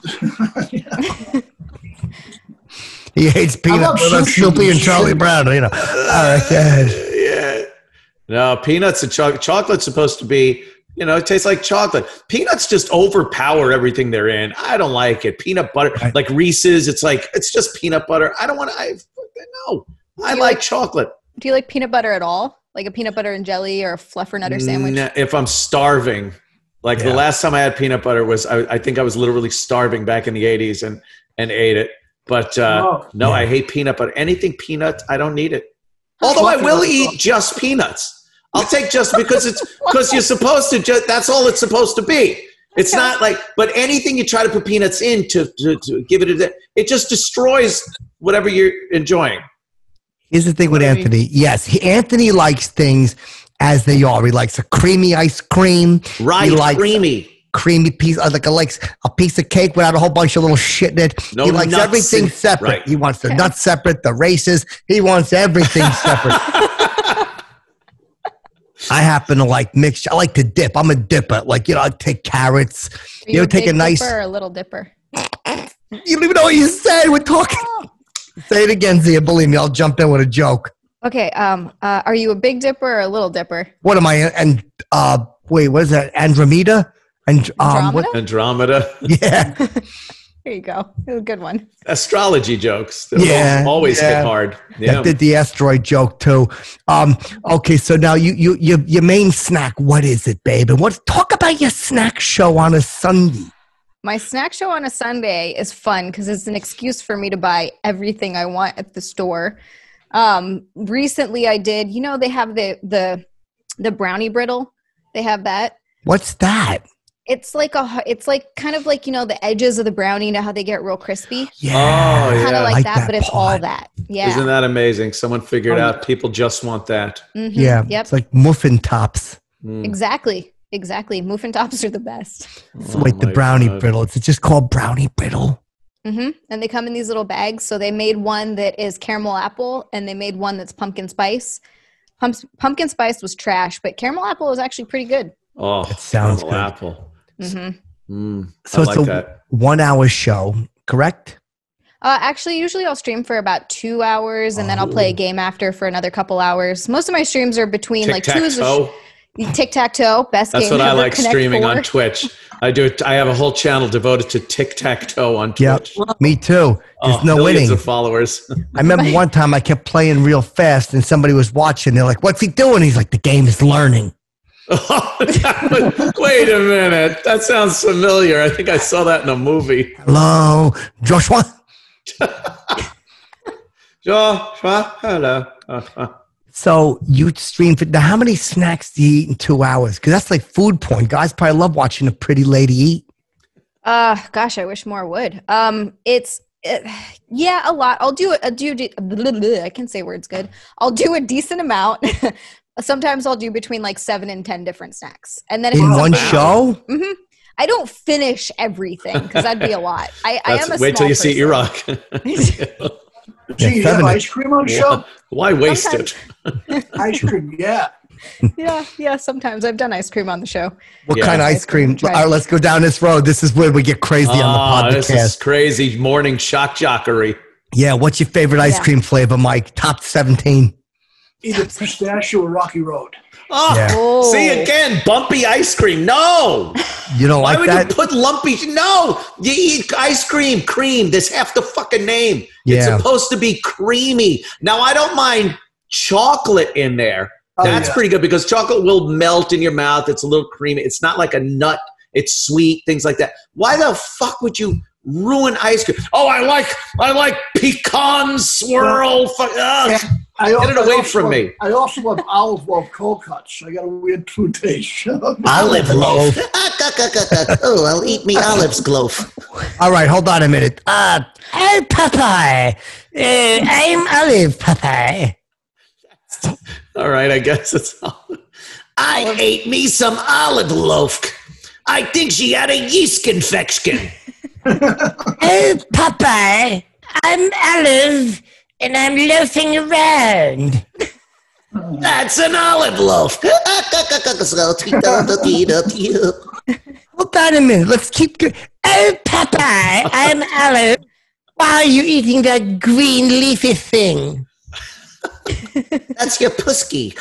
He hates love peanuts. Well, that's sushi. Snoopy and Charlie Brown, you know. All right, go ahead. yeah. No, peanuts and chocolate. Chocolate's supposed to be, you know, it tastes like chocolate. Peanuts just overpower everything they're in. I don't like it. Peanut butter, Right. like Reese's, it's like, it's just peanut butter. I don't want to, I, no, I like, like- chocolate. do you like peanut butter at all? Like a peanut butter and jelly or a fluffernutter sandwich? Nah, if I'm starving, like the last time I had peanut butter was, I, I think I was literally starving back in the 80s and, and ate it. But uh, Oh. no, Yeah. I hate peanut butter. Anything peanut, I don't need it. Although I will eat just peanuts. I'll take just because it's because you're supposed to. Just, that's all it's supposed to be. It's Okay. not like, but anything you try to put peanuts in to, to, to give it a, it just destroys whatever you're enjoying. Here's the thing with What do you Anthony. Yes, he, Anthony likes things as they are. He likes a creamy ice cream, Right, He likes- creamy. Creamy piece, uh, like a likes a piece of cake without a whole bunch of little shit in it. No he likes everything in- separate. right. He wants the Okay. nuts separate, the races. He wants everything separate. I happen to like mix. I like to dip. I'm a dipper. Like you know, I take carrots. Are You ever take big a nice- dipper or a little dipper? You don't even know what you said. We're talking. Say it again, Xia. Believe me, I'll jump in with a joke. Okay. Um. Uh, are you a big dipper or a little dipper? What am I? And uh, wait, what is that? Andromeda. And um, what, Andromeda? Andromeda. yeah, There you go. It was a good one. Astrology jokes. Those Yeah, Always yeah. hit hard. Yeah. I did the asteroid joke too. Um, okay, so now you you your your main snack. What is it, babe? And what? Talk about your snack show on a Sunday. My snack show on a Sunday is fun because it's an excuse for me to buy everything I want at the store. Um, recently, I did. You know, they have the the the brownie brittle. They have that. What's that? It's like a. It's like kind of like you know the edges of the brownie. You know how they get real crispy. Yeah, Oh, Kind yeah. of like, Like that, that but it's all that. Yeah. Isn't that amazing? Someone figured Oh, out people just want that. Mhm. yeah. Yep. It's like muffin tops. Mm. Exactly. Exactly. Muffin tops are the best. So Oh wait, the brownie God. brittle. It's just called brownie brittle. hmm And they come in these little bags. So they made one that is caramel apple, and they made one that's pumpkin spice. Pumps, pumpkin spice was trash, but caramel apple was actually pretty good. Oh, That sounds caramel good. apple. Hmm Mm, So I it's like a that. one hour show, correct? Uh, actually, usually I'll stream for about two hours, and then I'll play a game after for another couple hours. Most of my streams are between Tic like two tac is a sh- toe. Tic tac toe, best That's game what I like Connect streaming Four. on Twitch. I do. it. I have a whole channel devoted to tic tac toe on Yep. Twitch. Me too. There's Oh, no millions winning. of followers. I remember one time I kept playing real fast and somebody was watching. They're like, what's he doing? He's like, the game is learning. Wait a minute. That sounds familiar. I think I saw that in a movie. Hello, Joshua. Joshua, hello. Uh-huh. So you stream for now. How many snacks do you eat in two hours? Because that's like food porn. Guys probably love watching a pretty lady eat. Uh, gosh, I wish more would. Um, it's it, yeah, a lot. I'll do it. I'll do. I can say words good. I'll do a decent amount. Sometimes I'll do between like seven and ten different snacks, and then if In it's one something- show? Mhm. I don't finish everything because that'd be a lot. I, I am a wait till small you see. E-Rock. Gee, you have ice cream on the show? Why waste Sometimes. it? ice cream, yeah. yeah, yeah. Sometimes I've done ice cream on the show. What Yeah. kind of ice cream? All right, let's go down this road. This is where we get crazy Oh, on the podcast. this is podcast. crazy morning shock jockery. Yeah, what's your favorite ice Yeah. cream flavor, Mike? Top 17. Either pistachio or Rocky Road. Oh, Yeah. Oh. see again, bumpy ice cream. No. You don't Why like would that? you put lumpy? No, you eat ice cream, cream. This half the fucking name. It's Yeah. supposed to be creamy. Now I don't mind chocolate in there. Oh, That's yeah. pretty good because chocolate will melt in your mouth. It's a little creamy. It's not like a nut. It's sweet, things like that. Why the fuck would you ruin ice cream? Oh, I like I like pecan swirl. Fu- ugh. I, Get it away from love- me. I also love olive oil cold cuts. I got a weird food taste. Olive loaf. oh, I'll eat me olives, loaf. All right, hold on a minute. Uh, hey, Popeye. Uh, I'm Olive Popeye. All right, I guess it's. All. I ate me some olive loaf. I think she had a yeast infection. Oh, hey, Popeye. I'm Olive, and I'm loafing around. That's an olive loaf. Hold on a minute. Let's keep going. Oh, Popeye. I'm Olive. Why are you eating that green leafy thing? That's your pusky.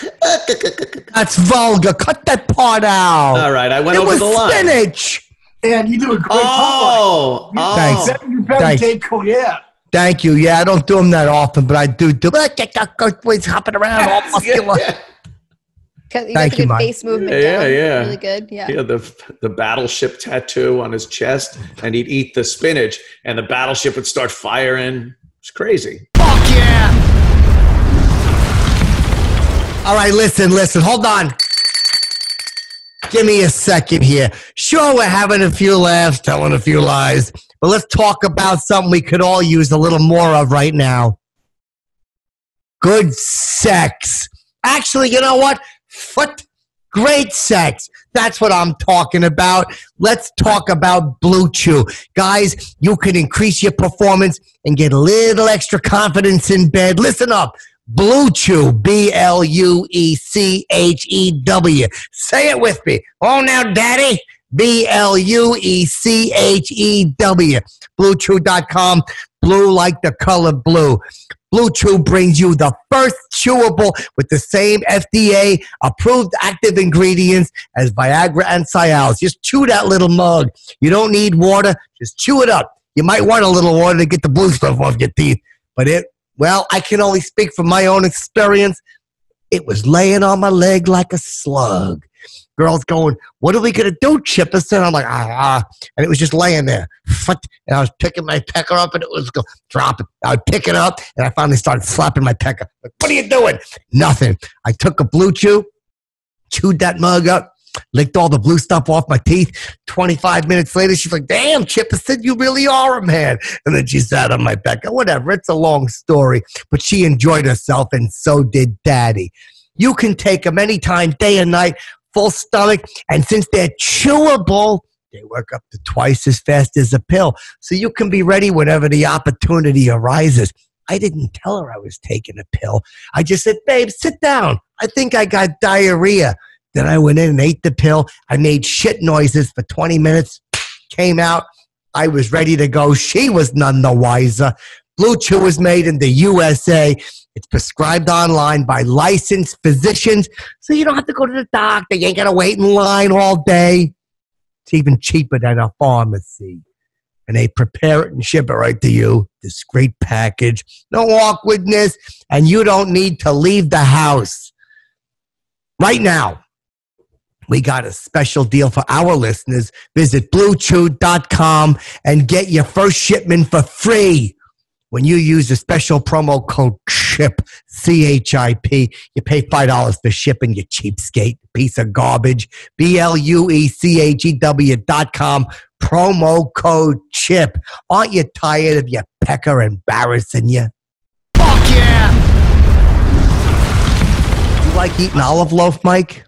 That's vulgar. Cut that part out. All right, I went it over was the line. spinach. And you do a great Oh, oh. Thanks. pie. You better Thanks. take cognac. Thank you. Yeah, I don't do them that often, but I do do. Always hopping around, all muscular. Yeah, 'Cause you Thank got the you, good Mike. face movement. Yeah, down. yeah. Really good. Yeah. yeah, the the battleship tattoo on his chest, and he'd eat the spinach, and the battleship would start firing. It's crazy. Fuck yeah! All right, listen, listen, hold on. Give me a second here. Sure, we're having a few laughs, telling a few lies, but let's talk about something we could all use a little more of right now. Good sex. Actually, you know what? What? Great sex. That's what I'm talking about. Let's talk about Blue Chew. Guys, you can increase your performance and get a little extra confidence in bed. Listen up. Blue Chew, B L U E C H E W. Say it with me. Oh, now, Daddy. B L U E C H E W. BlueChew.com. Blue like the color blue. Blue Chew brings you the first chewable with the same FDA approved active ingredients as Viagra and Cialis. Just chew that little mug. You don't need water. Just chew it up. You might want a little water to get the blue stuff off your teeth, but it, well, I can only speak from my own experience. It was laying on my leg like a slug. Girls going, what are we going to do, Chipperson? I'm like, ah, ah. And it was just laying there. And I was picking my pecker up and it was go, dropping. I would pick it up and I finally started slapping my pecker. Like, what are you doing? Nothing. I took a blue chew, chewed that mug up, licked all the blue stuff off my teeth. 25 minutes later, she's like, damn, Chipperson, you really are a man. And then she sat on my back. Whatever, it's a long story. But she enjoyed herself, and so did Daddy. You can take them anytime, day and night, full stomach. And since they're chewable, they work up to twice as fast as a pill. So you can be ready whenever the opportunity arises. I didn't tell her I was taking a pill. I just said, babe, sit down. I think I got diarrhea. Then I went in and ate the pill. I made shit noises for 20 minutes, came out. I was ready to go. She was none the wiser. Blue Chew was made in the USA. It's prescribed online by licensed physicians, so you don't have to go to the doctor. You ain't got to wait in line all day. It's even cheaper than a pharmacy. And they prepare it and ship it right to you. This great package, no awkwardness, and you don't need to leave the house. Right now, we got a special deal for our listeners. Visit bluechew.com and get your first shipment for free. When you use the special promo code CHIP, C H I P, you pay $5 for shipping, you cheapskate, piece of garbage. B L U E C H E W dot com, promo code CHIP. Aren't you tired of your pecker embarrassing you? Fuck yeah! You like eating olive loaf, Mike?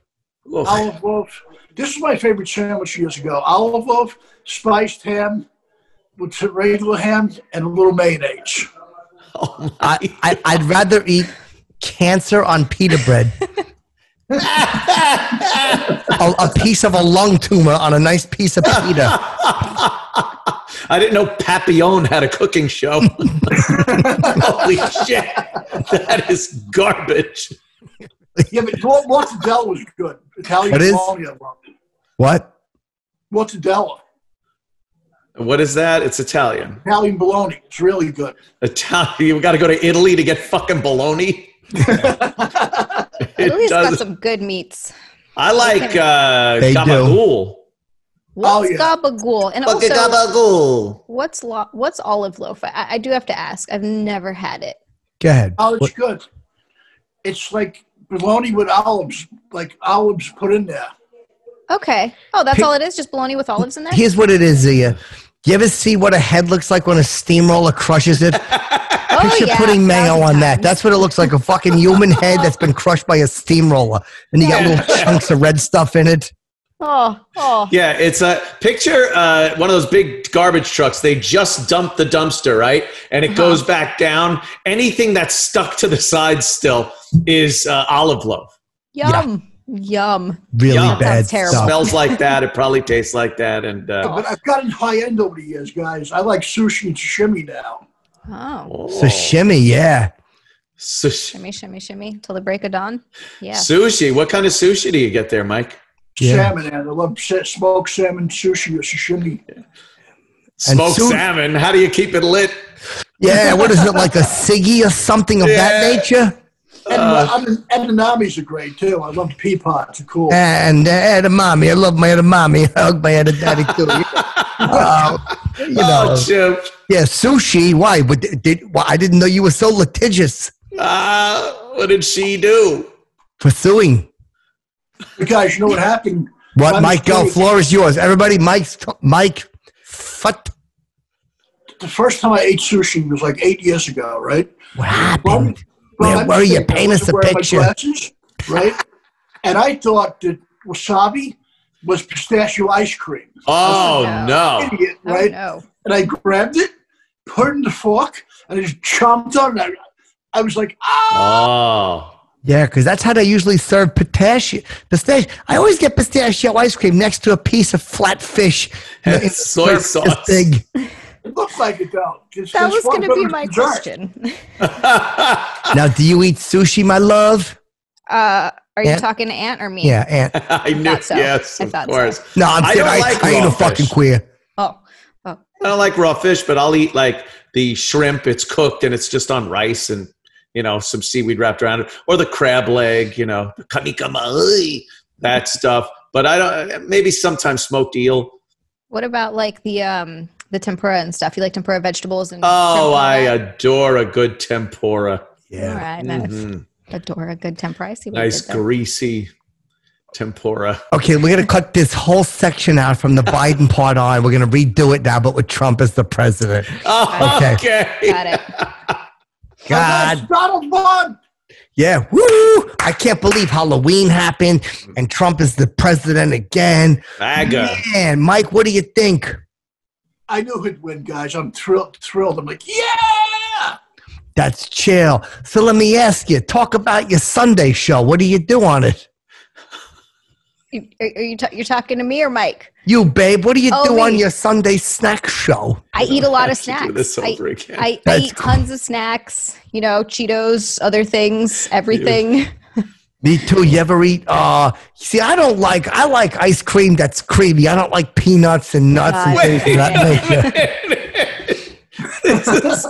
Oof. Olive loaf. This is my favorite sandwich years ago. Olive loaf, spiced ham with some regular ham and a little mayonnaise. Oh I, I, I'd rather eat cancer on pita bread. a, a piece of a lung tumor on a nice piece of pita. I didn't know Papillon had a cooking show. Holy shit. That is garbage. Yeah, but mor- mortadella was good. Italian What is? bologna, I loved it. What? Mortadella, What is that? It's Italian. Italian bologna. It's really good. Italian. You got to go to Italy to get fucking bologna. Italy's got some good meats. I like uh, They do. gabagool. What's Oh, yeah. gabagool? And Fucking also, gabagool. what's lo- what's olive loaf? I, I do have to ask. I've never had it. Go ahead. Oh, it's What- good. It's like bologna with olives, like olives put in there. Okay. Oh, that's Pick- all it is? Just bologna with olives in there? Here's what it is, Xia. You ever see what a head looks like when a steamroller crushes it? oh, Picture yeah, putting mayo thousand on that. That's what it looks like a fucking human head that's been crushed by a steamroller. And you got little chunks of red stuff in it. Oh, oh. Yeah, it's a picture. Uh, one of those big garbage trucks. They just dumped the dumpster, right? And it goes back down. Anything that's stuck to the side still is uh, olive loaf. Yum. Yum. Really Yeah. That bad sounds terrible. stuff. Smells like that. It probably tastes like that. And uh, But I've gotten high end over the years, guys. I like sushi and sashimi now. Oh. oh, Sashimi, yeah. sushi. Shimmy, shimmy, shimmy. Till the break of dawn. Yeah. Sushi. What kind of sushi do you get there, Mike? Yeah. Salmon, and I love sa- smoked salmon sushi or sashimi. Smoked su- salmon. How do you keep it lit? Yeah, what is it, like a Siggy or something of that nature? And Uh, uh, edamames are great too. I love pea pots. They're cool. And uh, edamame. I love my edamame. I hug my edadaddy too. Uh, you know, Oh, Chip. yeah, sushi. Why? But did, did, why? I didn't know you were so litigious Uh, what did she do? pursuing. But guys, you know what happened? What, I'm Mike? Go. kidding. Floor is yours. Everybody, Mike's Mike. What? The first time I ate sushi was like eight years ago, right? What happened? Well, Where I'm were you? saying Paint us wasn't a picture. Glasses, right? and I thought that wasabi was pistachio ice cream. Oh, no. no. Idiot, Oh, right? no. And I grabbed it, put it in the fork, and I just chomped on it. I, I was like, ah! Oh. Yeah, because that's how they usually serve pistachio. Pistachio. I always get pistachio ice cream next to a piece of flat fish. And It's soy this sauce. Big. It looks like it though. It's- That was going to be my dessert. question. Now, do you eat sushi, my love? Uh, are you Ant? talking to Ant or me? Yeah, Ant. I knew. thought so. Yes, I of thought so. course. No, I'm I kidding. don't I, like I ain't a fucking queer. Oh. Oh. I don't like raw fish, but I'll eat like the shrimp. It's cooked and it's just on rice and you know some seaweed wrapped around it, or the crab leg. You know, the kamikamahi, that stuff. But I don't. Maybe sometimes smoked eel. What about like the um the tempura and stuff? You like tempura vegetables and Oh, shrimp and all I adore a good tempura. All Yeah. right, nice. Mhm. Adore a good tempura. I see what Nice greasy tempura. Okay, we're going to cut this whole section out from the Biden part on. We're going to redo it now, but with Trump as the president. Oh, Okay. okay. Got it. God. Donald won. Yeah. Woo! I can't believe Halloween happened and Trump is the president again. MAGA. Man, Mike, what do you think? I knew he'd win, guys. I'm thrilled. Thrilled. I'm like, yeah. That's chill. So let me ask you talk about your Sunday show. What do you do on it? You- Are, are you ta- you're talking to me or Mike? You, babe, what do you Oh, do on your Sunday snack show? I eat a lot of have do snacks. this I, over again. I, I That's eat tons of snacks. You know, Cheetos, other things, everything. Me too. You ever eat? Uh, see, I don't like. I like ice cream that's creamy. I don't like peanuts and nuts and things of that nature. This is-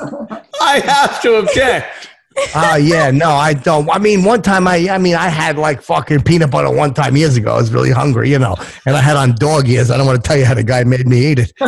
I have to object. Oh yeah, no, I don't. I mean, one time I, I mean, I had like fucking peanut butter one time years ago. I was really hungry, you know, and I had on dog ears. I don't want to tell you how the guy made me eat it.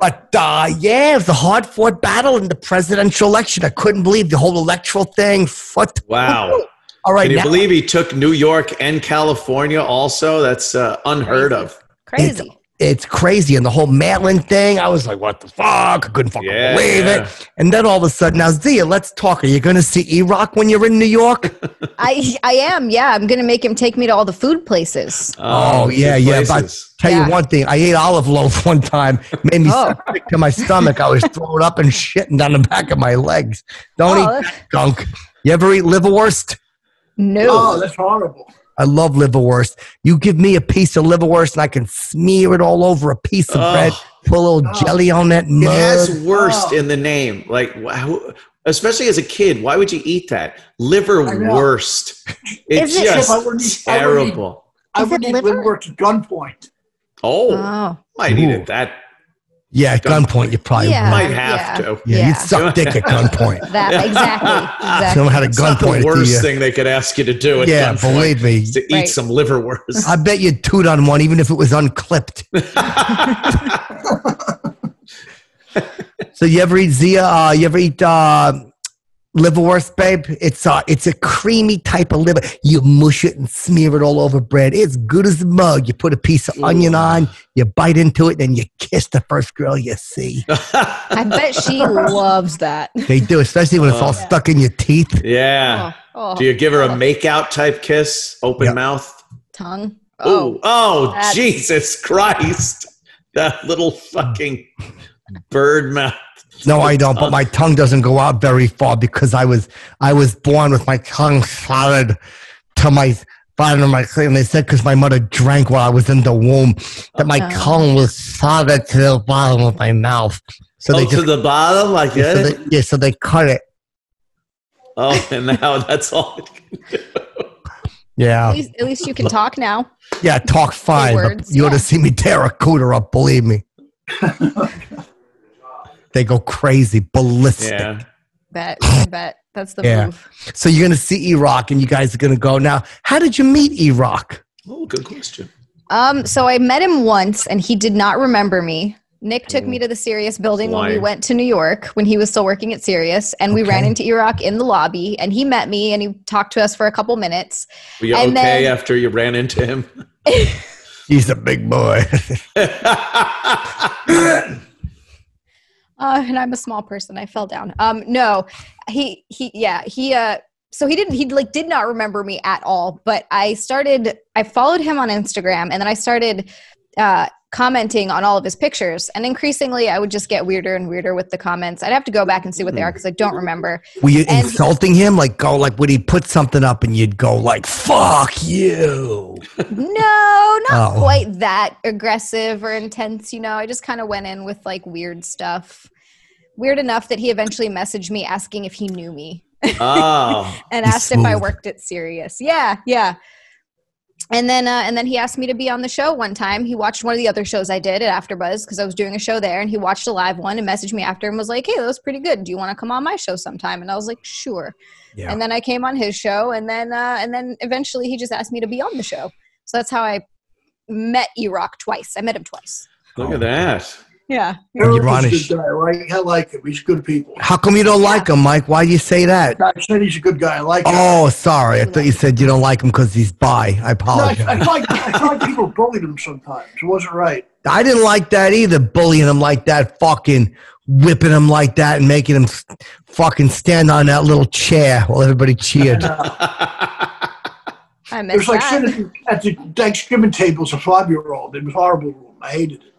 but uh, yeah, it was a hard fought battle in the presidential election. I couldn't believe the whole electoral thing. What? Wow. All right, Can you now, believe he took New York and California also? That's uh, unheard of. Crazy. It's crazy. And the whole mail-in thing, I was like, what the fuck? I couldn't fucking Yeah, believe yeah. it. And then all of a sudden, now Xia, let's talk. Are you going to see E-Rock when you're in New York? I I am. Yeah, I'm gonna make him take me to all the food places. Oh, oh yeah, good yeah. But places. tell Yeah. you one thing, I ate olive loaf one time. Made me Oh. sick to my stomach. I was throwing up and shitting down the back of my legs. Don't Oh, eat that's- that gunk. You ever eat liverwurst? No. Oh, that's horrible. I love liverwurst. You give me a piece of liverwurst and I can smear it all over a piece of Oh. bread, put a little jelly on that It has worst Oh. in the name. Like, wow, especially as a kid, why would you eat that? Liver I know. worst. It's it- just I wouldn't eat- I wouldn't eat- terrible. I would it eat liver? liver at gunpoint. Oh, Oh. might eat it. That Yeah, at gunpoint, you probably Yeah. might have yeah. to. Yeah, Yeah. you'd suck dick at gunpoint. That exactly. You Exactly. know how to It's gunpoint the it to worst you. thing they could ask you to do. At Yeah, gunpoint, believe me. to eat Right. some liverwurst. I bet you'd toot on one even if it was unclipped. so you ever eat Xia? Uh, you ever eat uh, liverwurst, babe? It's uh, it's a creamy type of liver. You mush it and smear it all over bread. It's good as a mug. You put a piece of onion on, you bite into it, and you kiss the first girl you see. I bet she loves that. They do, especially when it's all stuck in your teeth. yeah. Oh, oh, Do you give her a makeout type kiss, open Yeah. mouth? tongue. Oh, Oh, oh, that's- Jesus Christ! That little fucking bird mouth. No, I don't. But uh, my tongue doesn't go out very far because I was I was born with my tongue solid to my bottom of my and they said because my mother drank while I was in the womb that my Oh. tongue was solid to the bottom of my mouth. So oh, they to the bottom like yeah, so they, yeah, so they cut it. oh, and now that's all. it can do. Yeah, at least, at least you can talk now. yeah, talk fine. But words, you ought to see me tear a cooter up. Believe me, they go crazy, ballistic. Yeah. Bet. I bet. That's the Yeah. move. So you're gonna see E Rock, and you guys are gonna go now. How did you meet E Rock? Oh, good question. Um, so I met him once and he did not remember me. Nick took me to the Sirius building when we went to New York when he was still working at Sirius, and we ran Okay. into E-Rock in the lobby, and he met me and he talked to us for a couple minutes. Were you And okay then- after you ran into him? He's a big boy. Uh, and I'm a small person. I fell down. Um, no, he he yeah he uh so he didn't he like did not remember me at all. But I started I followed him on Instagram and then I started uh commenting on all of his pictures and increasingly I would just get weirder and weirder with the comments. I'd have to go back and see what they hmm. are because I don't remember. Were you And- insulting him? Like go like would he put something up and you'd go like fuck you? No, not Oh. quite that aggressive or intense. You know, I just kind of went in with like weird stuff. Weird enough that he eventually messaged me asking if he knew me. oh, and He's asked if I worked at Sirius. Yeah, yeah. And then uh, and then he asked me to be on the show one time. He watched one of the other shows I did at AfterBuzz because I was doing a show there, and he watched a live one and messaged me after and was like, "Hey, that was pretty good. Do you want to come on my show sometime?" And I was like, "Sure." Yeah. And then I came on his show, and then uh, and then eventually he just asked me to be on the show. So that's how I met E-Rock twice. I met him twice. look at that. Yeah. You're on a good guy. I like, I like him. He's good people. How come you don't like him, Mike? Why do you say that? I said he's a good guy. I like him. Oh, sorry. I thought you said you don't like him because he's bi. I No, I, apologize. I, thought, I thought people bullied him sometimes. It wasn't right. I didn't like that either, bullying him like that, fucking whipping him like that, and making him fucking stand on that little chair while everybody cheered. I miss It missed was like that. sitting at the Thanksgiving table as a five year old. It was horrible. I hated it.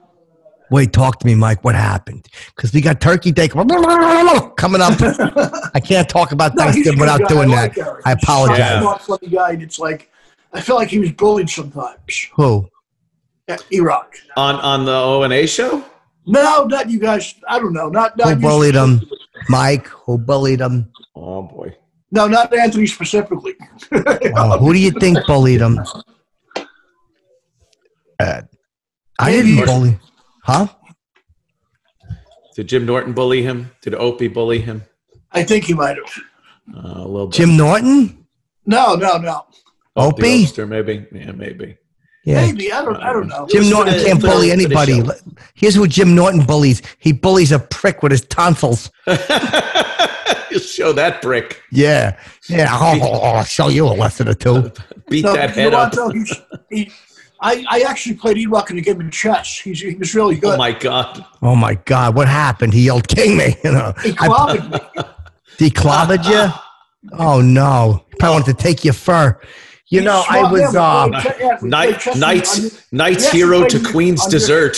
Wait, talk to me, Mike. What happened? Because we got Turkey Day coming up. I can't talk about No, Thanksgiving good without doing I like that. Eric. I He's a apologize. Smart, funny guy, and it's like I feel like he was bullied sometimes. Who? At E-Rock. on on the O and A show. No, not you guys. I don't know. Not not Who you bullied him? Mike. Who bullied him? Oh boy. No, not Anthony specifically. Oh, who do you think bullied him? Uh, I didn't Maybe- bully. Huh? Did Jim Norton bully him? Did Opie bully him? I think he might have. Uh, a little bit. Jim Norton? No, no, no. Oh, Opie? Opster, maybe. Yeah, maybe. Yeah. Maybe I don't. I don't know. Jim Norton for the- can't bully anybody. Here's who Jim Norton bullies. He bullies a prick with his tonsils. You'll show that prick. Yeah. Yeah. Oh, I'll show you a lesson or two. Beat No, that head know up. what, though? He, I, I actually played E-Rock in a game of chess. He's, he was really good. Oh my god. Oh my God. What happened? He yelled, King me. You know, he I, clobbered me. he clobbered you? Oh no. He probably wanted to take your fur. You He's know, I was, Yeah, we uh, played che- yeah, we Knight, Knight's, under- Knight's hero to Queen's under- dessert.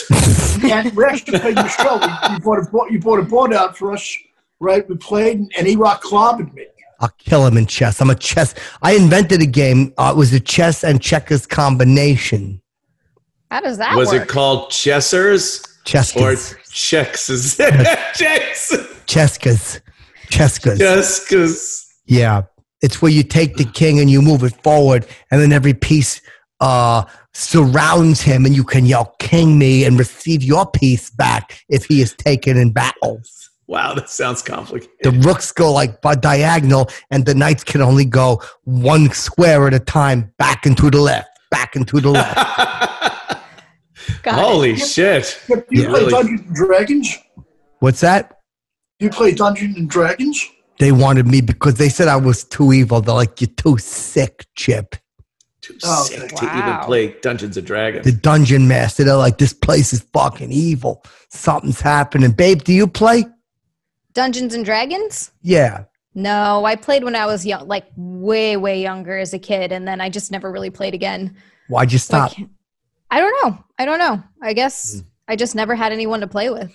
and we actually played your show. You, bought a, board- you bought a board out for us, right? We played, and E-Rock clobbered me. I'll kill him in chess. I'm a chess. I invented a game. Uh, it was a chess and checkers combination. How does that Was work? it called Chessers or Cheskers. Checks? Checks. Cheskers. Cheskers. Yeah. It's where you take the king and you move it forward, and then every piece uh, surrounds him, and you can yell "King me" and receive your piece back if he is taken in battle. Wow, that sounds complicated. The rooks go like by diagonal, and the knights can only go one square at a time, back and to the left, back and to the left. Got it. Holy shit. Do you Yeah. play Really? Dungeons and Dragons? What's that? Do you play Dungeons and Dragons? They wanted me because they said I was too evil. They're like, "You're too sick, Chip." Too Oh, sick to wow. even play Dungeons and Dragons. The dungeon master, they're like, "This place is fucking evil. Something's happening." Babe, do you play? Dungeons and Dragons? Yeah. No, I played when I was young, like way, way younger as a kid, and then I just never really played again. Why'd you stop? Like, I don't know. I don't know. I guess I just never had anyone to play with.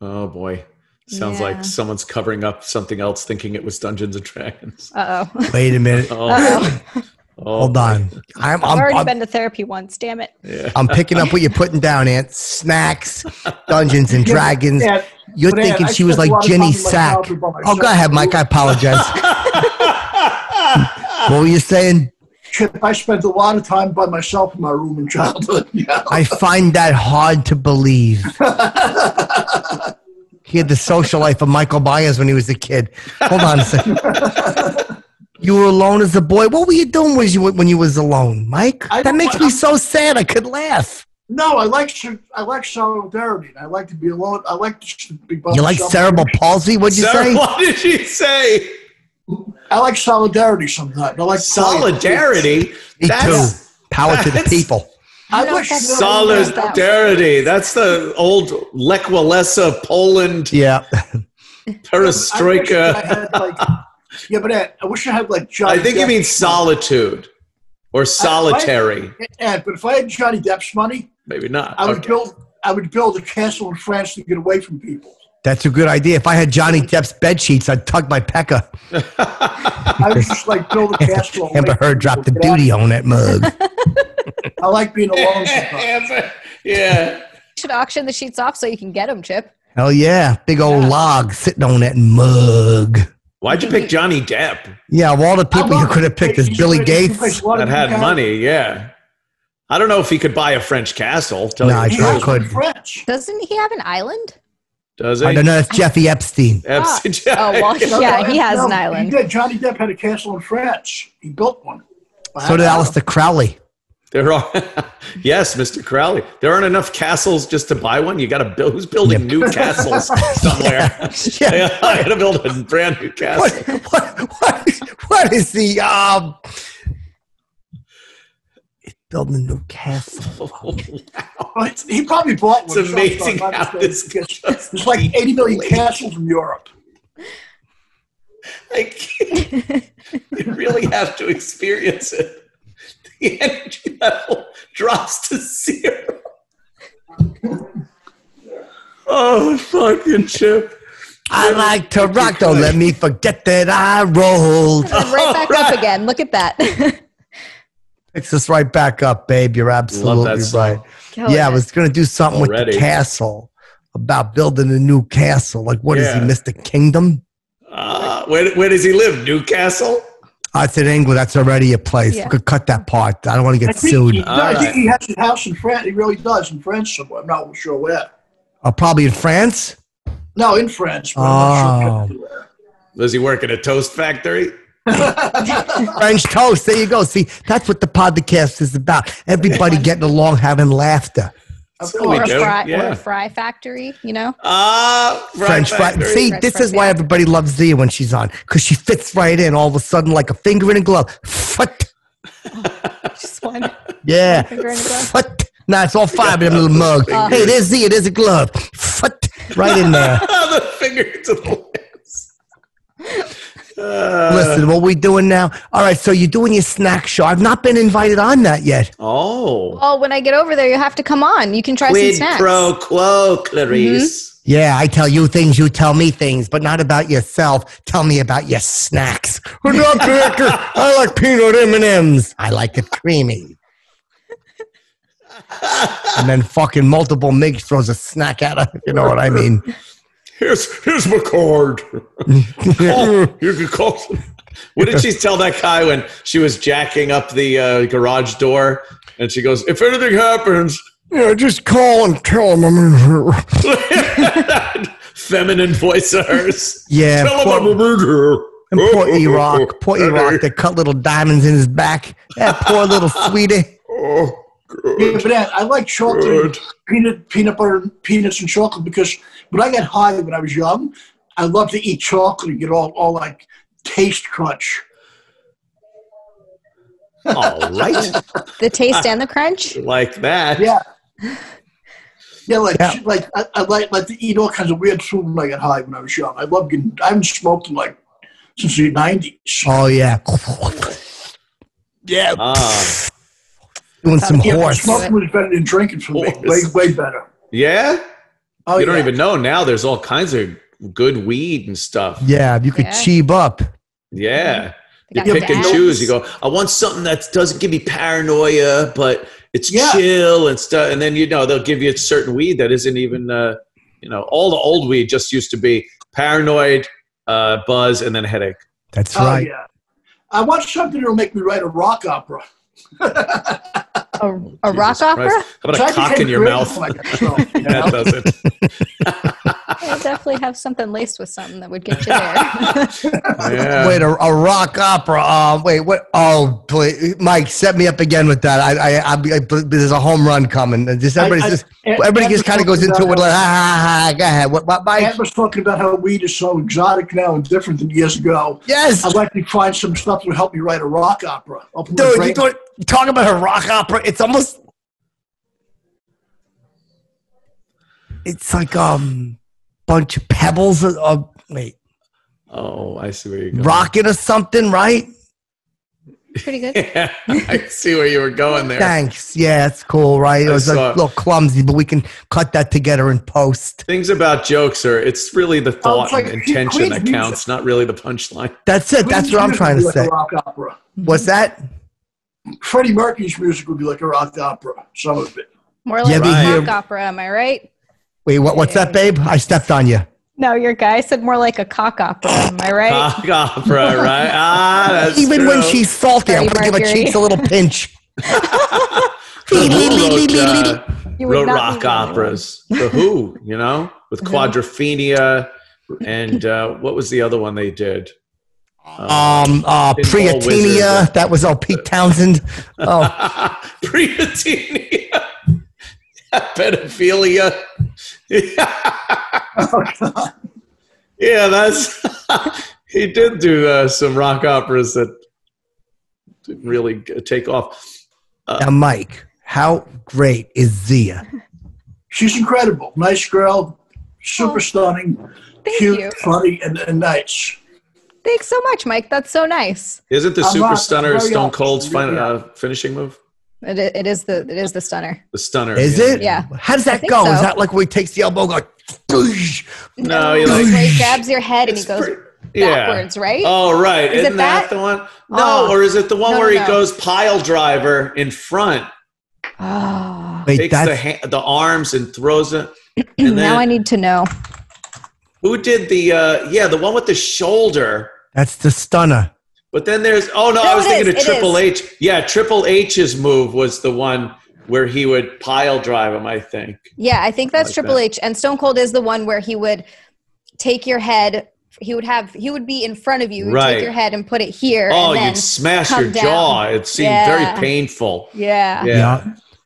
Oh boy. Sounds Yeah. like someone's covering up something else thinking it was Dungeons and Dragons. Uh oh. Wait a minute. Oh, Uh-oh. Oh, Hold on. I'm, I've I'm, already I'm, been to therapy once. Damn it. Yeah. I'm picking up what you're putting down, Ant. Snacks, Dungeons and Dragons. Yeah, You're but, Ant, thinking I she was like Jenny time in my Sack. childhood by Oh, myself. go ahead, Mike. I apologize. what were you saying? I spent a lot of time by myself in my room in childhood. Yeah. I find that hard to believe. He had the social life of Michael Myers when he was a kid. Hold on a second. You were alone as a boy. What were you doing was you, when you was alone, Mike? I That don't makes want- me so sad. I could laugh. No, I like so- I like solidarity. I like to be alone. I like to be by You like cerebral palsy? What'd you Sarah, say? what did she say? I like solidarity sometimes. I like Solidarity. Me That's too. Power to the people. I No, wish solidarity. That's the old Lech Walesa, Poland, Yeah. I perestroika. had, like, yeah, but Ed, I wish I had like Johnny. I think you mean solitude or solitary. Ed, but if I had Johnny Depp's money, Maybe not. I would Okay. build. I would build a castle in France to get away from people. That's a good idea. If I had Johnny Depp's bed sheets, I'd tug my pecker. I would just like build a castle. away Amber from Heard dropped the people. Get out duty on that mug. I like being alone sometimes. Amber, yeah. You should auction the sheets off so you can get them, Chip. Hell yeah. Big old log sitting on that mug. Why'd you pick Johnny Depp? Yeah, of all the people I you could have picked is Billy Gates. plays a lot of That had money, yeah. I don't know if he could buy a French castle. Tell Nah, I sure could. French. Doesn't he have an island? Does he? I don't know. That's Jeffy Epstein. Epstein- ah. Oh, well, yeah, he has no, an island. He did. Johnny Depp had a castle in France. He built one. So did Aleister Crowley. There are, yes, Mr. Crowley. There aren't enough castles just to buy one. You got to build. Who's building new castles somewhere? Yeah. I got to build a brand new castle. what, what, what is the um? He's building a new castle. Well, he probably bought one. It's amazing so how this because just There's like 80 million castles in Europe. I can't- you really have to experience it. The energy level drops to zero. Oh, fucking Chip. I like to rock. Don't let me forget that I rolled. And right back up again. Look at that. Picks us right back up, babe. You're absolutely right. Killing yeah, I was gonna do something with the castle about building a new castle. Like, what is Yeah. he, Mr. Kingdom? Uh, where, where does he live? Newcastle? I said England. That's already a place. Yeah. We could cut that part. I don't want to get think, sued. he, no, All I right. think he has a house in France. He really does in France somewhere. I'm not sure where. Uh, probably in France. No, in France. But sure. Does he work at a toast factory? French toast. There you go. See, that's what the podcast is about. Everybody getting along, having laughter. Of So we or, a course. do. fry, or a fry factory, you know? Ah, French fry. See, French this fry is why fan. everybody loves Xia when she's on because she fits right in all of a sudden like a finger in a glove. Foot. Just one. Yeah. finger in a glove? Foot. Nah, it's all five in a little mug. Uh, hey, there's Xia. There's a glove. Foot. Right in there. the finger to the lips. Uh, Listen, what we doing now? All right, so you're doing your snack show. I've not been invited on that yet. Oh. Well, when I get over there, you have to come on. You can try Quid some snacks. pro quo, Clarice. Yeah, I tell you things, you tell me things, but not about yourself. Tell me about your snacks. I like peanut M&Ms. I like it creamy. and then fucking multiple Miggs throws a snack at her. You know what I mean? Here's here's my card. oh, you can call. What did she tell that guy when she was jacking up the uh, garage door? And she goes, "If anything happens, Yeah, just call and tell him I'm in here. feminine voice of hers. Yeah, tell him I'm in here." And poor E-Rock, poor E-Rock, they cut little diamonds in his back. That poor little sweetie. Oh, Yeah, but Ed, I like chocolate, Good. peanut, peanut butter, peanuts, and chocolate because when I got high when I was young, I loved to eat chocolate and get all, all like taste crunch. all right, The taste and the crunch. like that. Yeah. Yeah, like Yeah. like I, I like like to eat all kinds of weird food when I got high when I was young. I love getting. I haven't smoked in like since the nineties. Oh, yeah. Yeah, Ah, doing some Yeah, horse. smoking was better than drinking for me. Way way better. yeah. Oh, you don't yeah. even know now. There's all kinds of good weed and stuff. Yeah, you could Yeah. cheap up. Yeah. They You pick and choose. You go, I want something that doesn't give me paranoia, but it's Yeah. chill and stuff. And then, you know, they'll give you a certain weed that isn't even, uh, you know, all the old weed just used to be paranoid, uh, buzz, and then headache. That's Oh right. yeah. I want something that'll make me write a rock opera. A, a rock Jesus opera? Christ. How So about a cock in your mouth? like myself, you know? that does it. I definitely have something laced with something that would get you there. Yeah. Wait, a, a rock opera. Uh, wait, what? Oh, please. Mike, set me up again with that. I, I, I, I there's a home run coming. And Just everybody I- just, Ed- everybody Ed just kind of goes into it about like, ha ha ha. Go ahead. What, what, Mike? Ed was talking about how weed is so exotic now and different than years ago. Yes, I'd like to find some stuff that would help me write a rock opera. Dude. brain. You doing, talking about a rock opera? It's almost, it's like um, bunch of pebbles. Of, of wait, Oh, I see where you're going. Rocket or something, right? Pretty good. Yeah, I see where you were going there. Thanks. Yeah, it's cool, right? It I was saw a little clumsy, but we can cut that together in post. Things about jokes are, it's really the thought like and intention Queen's that music. counts, not really the punchline. That's it. That's what I'm trying to music would say. be Like a rock opera. What's that? Freddie Mercury's music would be like a rock opera. Some of it. More like Yeah, a they rock opera, am I right? Wait, what, what's that, babe? I stepped on you. No, your guy said more like a cock opera, am I right? Cock opera, right? Ah, that's Even when she's salty, I'm going to give her Mercury. cheeks a little pinch. The Who wrote, uh, You wrote rock be the only one. operas. The Who, you know, with Quadrophenia and uh, what was the other one they did? Um, uh, Priatinia. That was all Pete Townshend. Oh, Priatinia, pedophilia. Yeah, yeah, that's he did do uh, some rock operas that didn't really take off. now, Mike, how great is Xia? She's incredible. Nice girl. Super Oh, stunning. Cute, you. funny, and, and nice. Thanks so much, Mike. That's so nice. Isn't the I'm Super not- Stunner Stone Cold's fin- uh, finishing move? It, it is the it is the stunner. The Stunner. Is yeah. it? Yeah. How does that think go? Is that like where he takes the elbow, go No, you where like he grabs your head and he goes pretty- yeah. backwards, right? Oh, right. Is it Isn't that, that? the one? No, Oh. or is it the one No, where no, he no. goes pile driver in front, Oh. Wait, takes the ha- the arms and throws it? And now I need to know. who did the? uh Yeah, the one with the shoulder. that's the stunner. But then there's oh no, No, I was thinking is, of Triple is. H. Yeah, Triple H's move was the one where he would pile drive him. I think. Yeah, I think that's like Triple that. H. And Stone Cold is the one where he would take your head. He would have. He would be in front of you. He'd Right. Take your head and put it here. Oh, and then you'd smash your down. jaw. It seemed Yeah. very painful. Yeah. Yeah. Yeah.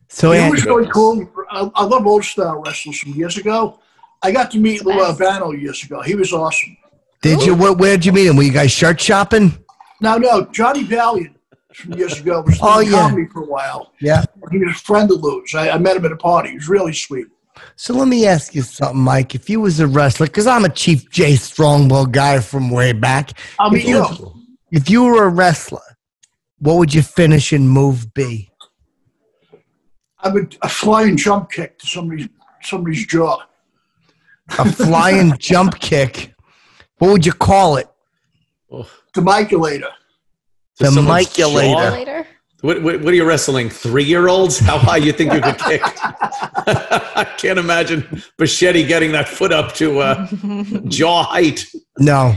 So It Ant- was really cool. I, I love old style wrestlers from years ago. I got to meet Lou Best. Albano years ago. He was awesome. did you? Where, where'd you meet him? Were you guys shirt shopping? No, no, Johnny Valiant from years ago was Oh, doing yeah. comedy for a while. Yeah. He was a friend of Lou's. I, I met him at a party. He was really sweet. So let me ask you something, Mike. If you was a wrestler, because I'm a Chief Jay Strongbow guy from way back. I mean, If you you, know, if you were a wrestler, what would your finishing move be? I would a flying jump kick to somebody's somebody's jaw. A flying jump kick. What would you call it? The Miculator. To The Miculator. What, what, what are you wrestling? Three year olds? How high you think you could kick? I can't imagine Bocchetti getting that foot up to uh, jaw height. No.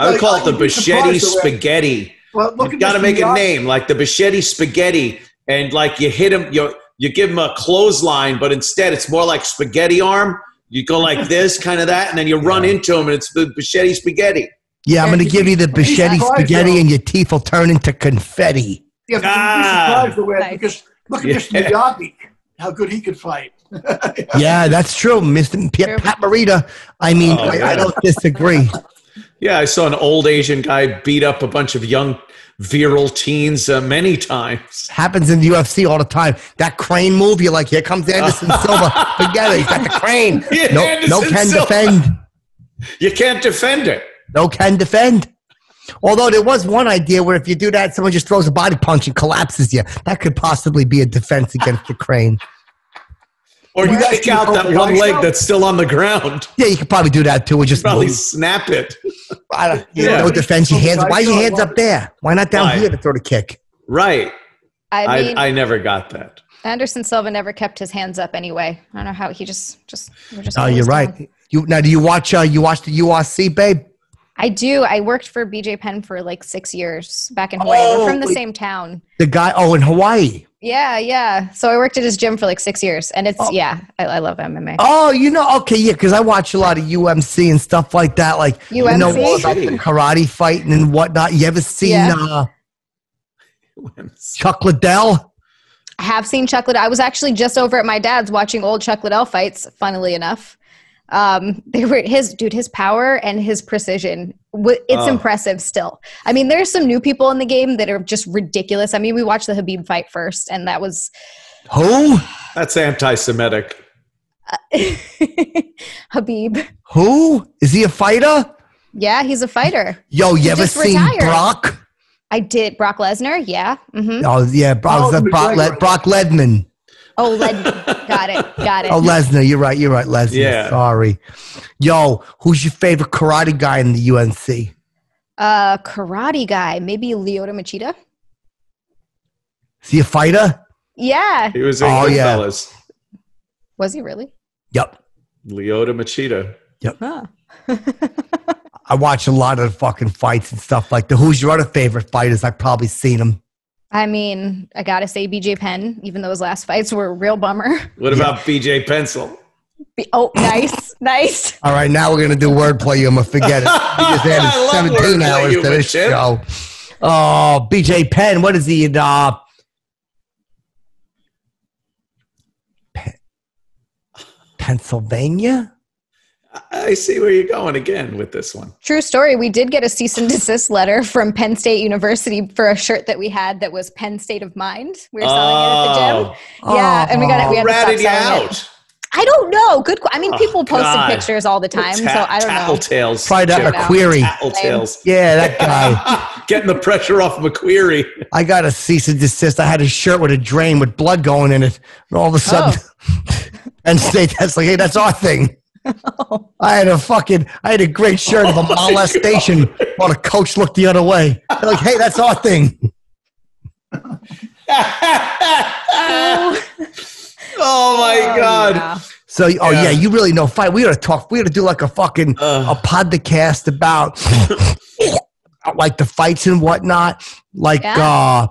I would Like, call it the I'd be surprised Bocchetti spaghetti. Well, look You've got to make a name like the Bocchetti spaghetti, and like you hit him, you you give him a clothesline, but instead it's more like spaghetti arm. You go like this, kind of that, and then you run into him, and it's the Bocchetti spaghetti. Yeah, I'm going to give you the He's Bocchetti spaghetti though. and your teeth will turn into confetti. Yeah, but be Ah. surprised the way Nice. because look at Yeah. this Miyagi, how good he could fight. Yeah, that's true. Mr. P- Pat Morita. I mean, Oh, I. I don't disagree. Yeah, I saw an old Asian guy beat up a bunch of young virile teens uh, many times. Happens in the UFC all the time. That crane move, you're like, here comes Anderson Silva. Forget it. He's got the crane. Yeah, No, no can Silva. defend. You can't defend it. No can defend. Although there was one idea where if you do that, someone just throws a body punch and collapses you. That could possibly be a defense against the crane. Or you You guys kick out that one leg eyes that's still on the ground. Yeah, you could probably do that too. Or just Probably move. snap it. I don't- you Yeah. know, no defense. Your hands. Why are your hands up there? Why not down Why? here to throw the kick? Right. I I, mean, I, never got that. Anderson Silva never kept his hands up anyway. I don't know how he just just. we're just Oh, you're down. right. You now do you watch? Uh, you watch the URC, babe? I do. I worked for BJ Penn for like six years back in Hawaii. Oh, We're from the same town. The guy. Oh, in Hawaii. Yeah, yeah. So I worked at his gym for like six years, and it's Oh. yeah. I, I love MMA. Oh, you know, okay, yeah, because I watch a lot of UMC and stuff like that. Like, you know all about the karate fighting and whatnot. You ever seen Yeah. uh, Chuck Liddell? I have seen Chuck Liddell. I was actually just over at my dad's watching old Chuck Liddell fights. Funnily enough, um, they were his dude. His power and his precision it's Oh. impressive still. I mean, there's some new people in the game that are just ridiculous. I mean, we watched the Habib fight first, and that was Who? That's anti Semitic. Habib. Who? Is he a fighter? Yeah, he's a fighter. Yo, you He ever seen retired. Brock? I did Brock Lesnar. Yeah. hmm Oh, yeah, Brock, Oh, Brock, Le- Brock Ledman. Oh, Led- got it. Got it. Oh, Lesnar. You're right. You're right, Lesnar. Yeah. Sorry. Yo, who's your favorite karate guy in the UNC? uh, karate guy. Maybe Lyoto Machida. Is he a fighter? Yeah. He was in Oh, yeah. Goodfellas. Was he really? Yep. Lyoto Machida. Huh. I watch a lot of fucking fights and stuff like that. Who's your other favorite fighters? I've probably seen them. I mean, I gotta say BJ Penn, even though his last fights were a real bummer. What about BJ Pencil? Be- oh, nice, nice. All right, now we're gonna do wordplay. I'm gonna forget it. We just added 17 hours to this bitch. show. Oh, BJ Penn. What is he in? Uh, Pe- Pennsylvania? I see where you're going again with this one. True story. We did get a cease and desist letter from Penn State University for a shirt that we had that was Penn State of Mind. We were selling it at the gym. Oh. Yeah, and we got it. We Who had to oh. stop ratted you selling it. I don't know. Good. qu- I mean, Oh, people posted God. pictures all the time, so I don't know. Tattletales. Try that Check it a out. query. Tattletales. Yeah, that guy. Getting the pressure off McQueary. I got a cease and desist. I had a shirt with a drain with blood going in it, and all of a sudden, oh. Penn State. That's like, hey, that's our thing. I had a fucking, I had a great shirt of a molestation while the coach looked the other way. They're like, hey, that's our thing. oh my god. yeah. So, oh Yeah. yeah, you really know fight. We gotta talk. We gotta do like a fucking Ugh. a podcast about like the fights and whatnot. Like uh,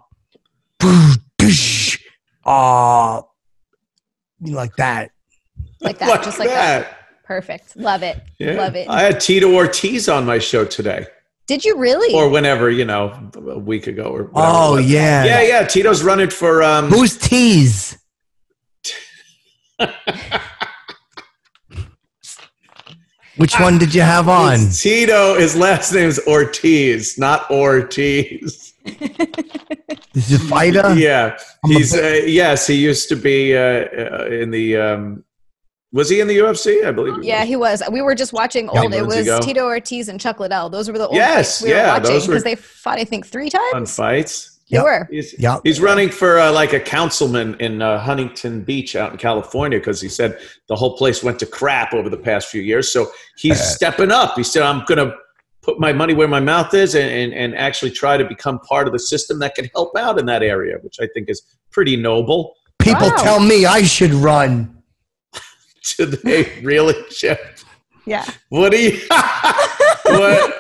uh, like that. Like that, just like that. Perfect. Love it. Yeah. Love it. I had Tito Ortiz on my show today, Did you really? or whenever you know, a week ago or. Whatever Oh it yeah. Yeah, yeah. Tito's running for. um Who's tease? Which one did you have on? it's Tito, his last name's Ortiz, not Ortiz. Is it fighter? Yeah, I'm a he's uh, yes, he used to be uh, uh, in the. Um, was he in the UFC? I believe. He yeah, was. he was. We were just watching old. It was ago. Tito Ortiz and Chuck Liddell. Those were the old Yes, fights we were yeah, watching those were- because they fought, I think, three times. on fights. They Yep. were. He's, Yep. he's running for uh, like a councilman in uh, Huntington Beach out in California because he said the whole place went to crap over the past few years. So he's stepping up. He said, I'm going to put my money where my mouth is and, and, and actually try to become part of the system that can help out in that area, which I think is pretty noble. People Wow. tell me I should run. Do they really, Chip? Yeah. What do you. what?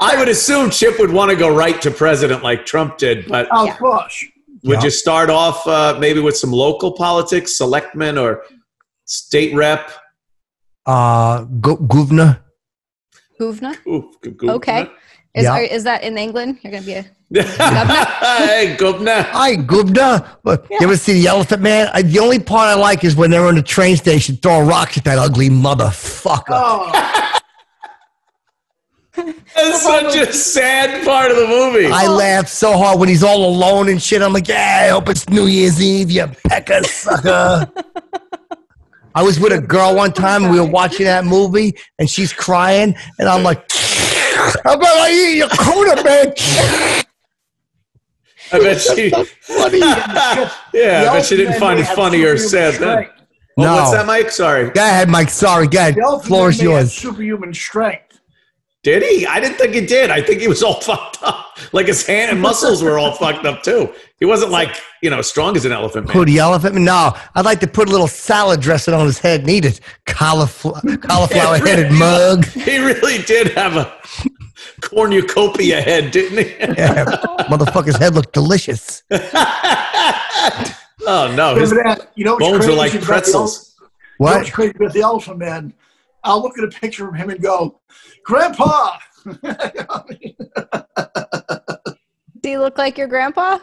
I would assume Chip would want to go right to president like Trump did, but Oh, Yeah. of. Would Yeah. you start off uh, maybe with some local politics, selectman or state rep? Uh, go- governor. Hoovna. Ooh, g- g- Okay. Is, Yeah. are, is that in England? You're going to be a. hey, governor. Hi, governor. But You ever see the Elephant Man? I, the only part I like is when they're on the train station throwing rocks at that ugly motherfucker. Oh, That's such a sad part of the movie. I laugh so hard when he's all alone and shit. I'm like, yeah, I hope it's New Year's Eve, you pecker sucker. I was with a girl one time and we were watching that movie and she's crying and I'm like, I'm gonna eat your coda, bitch. I bet she. Funny. yeah, I bet she didn't find it funny or sad then. Oh, No. What's that, Mike? Sorry. Go ahead, Mike. Sorry, go ahead. The Floor is man may have yours. Superhuman strength. Did he? I didn't think he did. I think he was all fucked up. Like his hand and muscles were all fucked up too. He wasn't like you know strong as an elephant Who, man. the elephant? man? No, I'd like to put a little salad dressing on his head and eat it. Cauliflower, cauliflower headed mug. He really did have a cornucopia head, didn't he? Yeah, motherfucker's head looked delicious. oh no, his that? You know what's bones were crazy like pretzels. ele- You know What? what's crazy about the elephant man? I'll look at a picture of him and go, Grandpa. Do you look like your grandpa?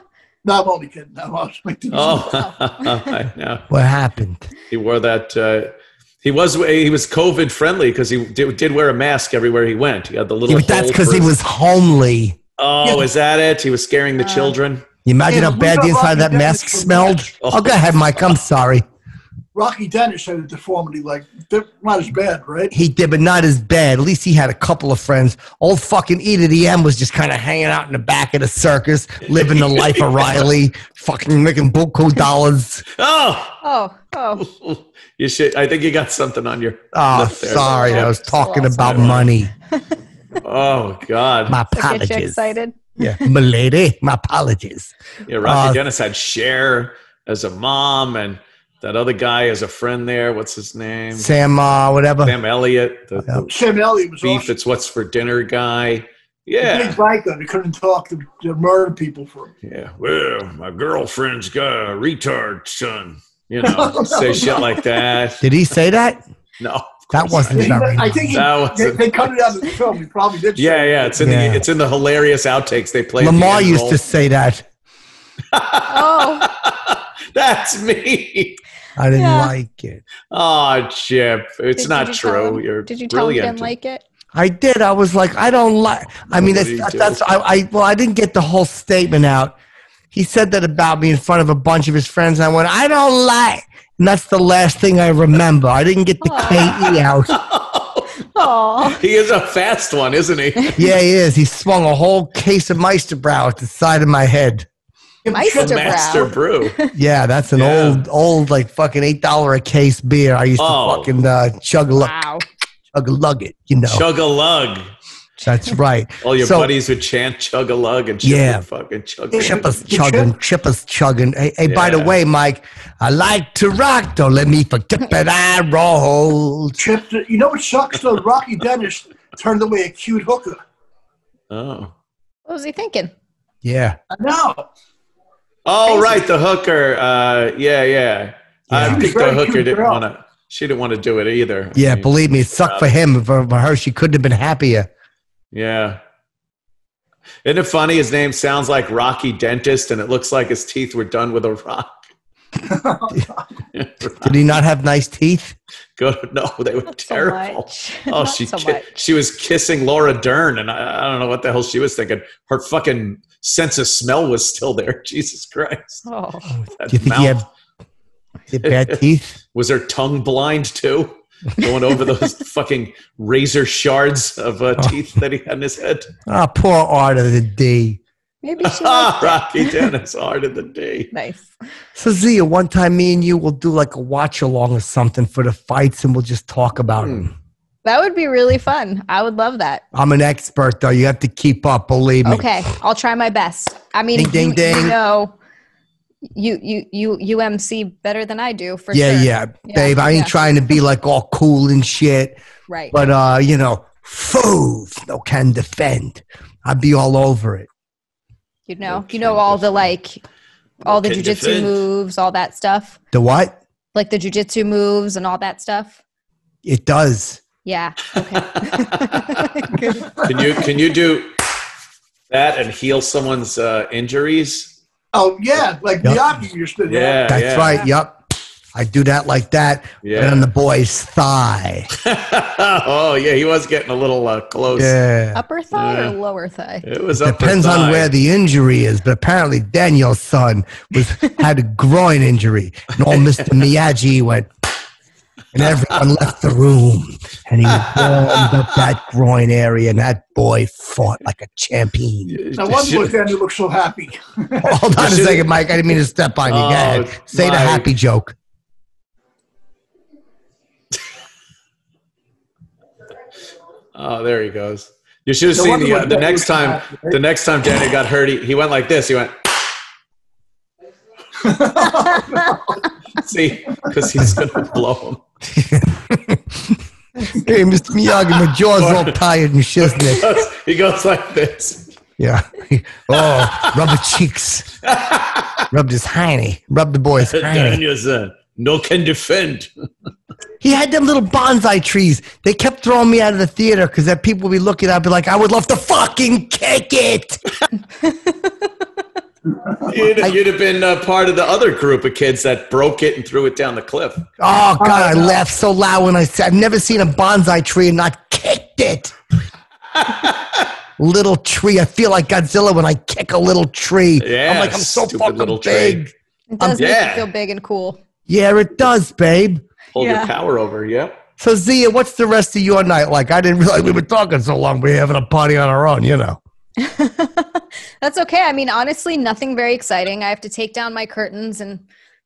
no, I'm only kidding. I'm always making Oh, I know. What happened? He wore that. Uh, he was he was COVID friendly because he did, did wear a mask everywhere he went. He had the little. Yeah, but that's because he was homely. Oh, Yeah. is that it? He was scaring the Uh, children. You imagine Yeah, how bad the inside of that mask smelled? Match? Oh, go ahead, Mike. I'm sorry. Rocky Dennis had a deformity like not as bad, right? He did, but not as bad. At least he had a couple of friends. Old fucking Edith M was just kind of hanging out in the back of the circus, living the life of Riley, fucking making buku dollars. Oh, Oh, oh. you should. I think you got something on your. Oh, sorry. I was talking Lost about money. Oh God. My To get you apologies. excited. Yeah, milady, my apologies. Yeah, Rocky Uh, Dennis had Cher as a mom, and that other guy as a friend there. What's his name? Sam, uh, whatever. Sam Elliott, the, the Sam Elliott was beef. awesome. It's what's for dinner guy. Big Yeah, biker. He couldn't talk to, to murder people for him. yeah. Well, my girlfriend's got a retard son. You know, say shit like that. Did he say that? No, That wasn't not. very I think he, That was they, they cut it out of the film. He probably did. Yeah, it. yeah. It's in Yeah. the it's in the hilarious outtakes they play. at the used roll. to say that. Oh, That's me. I didn't Yeah. like it. Oh, Chip, it's Did- not did you true. him- You're Did you tell him you didn't like it? I did. I was like, I don't like. I mean, What that's, did do? that's I, I. Well, I didn't get the whole statement out. He said that about me in front of a bunch of his friends. And I went, I don't like. And that's the last thing I remember. I didn't get the KE out. Oh, he is a fast one, isn't he? Yeah, he is. He swung a whole case of Meisterbrow at the side of my head. Meister Master Brow. Brew. Yeah, that's an Yeah. old, old like fucking eight dollar a case beer. I used to Oh. fucking uh, chug a lug, Wow. chug a lug it. You know, Chug a lug. that's right. All your So- buddies would chant chug a lug and Chip Yeah. would fucking chug Chip a us chugging, chip us chugging. Hey, hey by the way, Mike, I like to rock. Don't let me forget that I rolled. Chip, you know what sucks though? Rocky Dennis turned away a cute hooker. Oh. What was he thinking? Yeah, I know. Oh, right, the hooker. Uh, yeah, yeah. I Yeah. think the hooker didn't want to. She didn't want to do it either. I yeah. mean, Believe me, it sucked for him. For, for her, she couldn't have been happier. Yeah. Isn't it funny? His name sounds like Rocky Dentist, and it looks like his teeth were done with a rock. Did he not have nice teeth? Good. no, they were Not terrible. much. Oh, she so ki- she was kissing Laura Dern, and I, I don't know what the hell she was thinking. Her fucking sense of smell was still there. Jesus Christ! Oh, That Do you think he had, he had bad teeth? was her tongue blind too? Going over those fucking razor shards of uh, Oh. teeth that he had in his head. Ah, poor Art of the D. maybe she liked. Rocky Dennis, hard of the day. Nice. So Xia, one time me and you will do like a watch along or something for the fights, and we'll just talk about Hmm. them. That would be really fun. I would love that. I'm an expert, though. You have to keep up. Believe me. Okay, I'll try my best. I mean, Ding, ding, you, ding. you know, you you you UMC better than I do for yeah, sure. yeah, Yeah, babe. I ain't yeah. trying to be like all cool and shit, Right. but uh, you know, foof, no can defend. I'd be all over it. You know, Okay, you know all the like, all the Okay, jujitsu moves, all that stuff, The what? like the jujitsu moves and all that stuff. It does. Yeah. Okay. Can you can you do that and heal someone's uh, injuries? Oh yeah, like Yep. Miyagi used to. do. Yeah, That's yeah. right. Yup. I do that like that. Yeah. And on the boy's thigh. oh yeah, he was getting a little uh, close. Yeah. Upper thigh Yeah. or lower thigh? It was up Depends on where the injury is, but apparently Daniel's son was had a groin injury, and all Mister Miyagi went, and everyone left the room, and he warmed up that groin area, and that boy fought like a champion. No wonder look Daniel looks so happy. Hold on a second, Mike. I didn't mean to step on you. Go Oh, ahead. Say the happy joke. Oh, there he goes. You should have No seen the, uh, the next time. about, right? The next time Danny got hurt, he, he went like this. He went. See, because he's gonna blow him. Hey, Mr. Miyagi, my jaw's all tired and shiznick. he goes like this. Yeah. Oh, rub the cheeks. Rubbed his hiney. Rub the boy's hiney. Daniel's uh, no can defend. He had them little bonsai trees. They kept throwing me out of the theater because that people would be looking. I'd be like, I would love to fucking kick it. You'd, you'd have been uh, part of the other group of kids that broke it and threw it down the cliff. Oh God, I laughed so loud when I said, I've never seen a bonsai tree and not kicked it. little tree. I feel like Godzilla when I kick a little tree. Yeah, I'm like, I'm so fucking little tree. big. It does make yeah. you feel big and cool. Yeah, it does, babe. Hold Yeah. your power over. Yep. So Xia, what's the rest of your night like? I didn't realize we were talking so long. We're having a party on our own, you know. That's okay. I mean, honestly, nothing very exciting. I have to take down my curtains and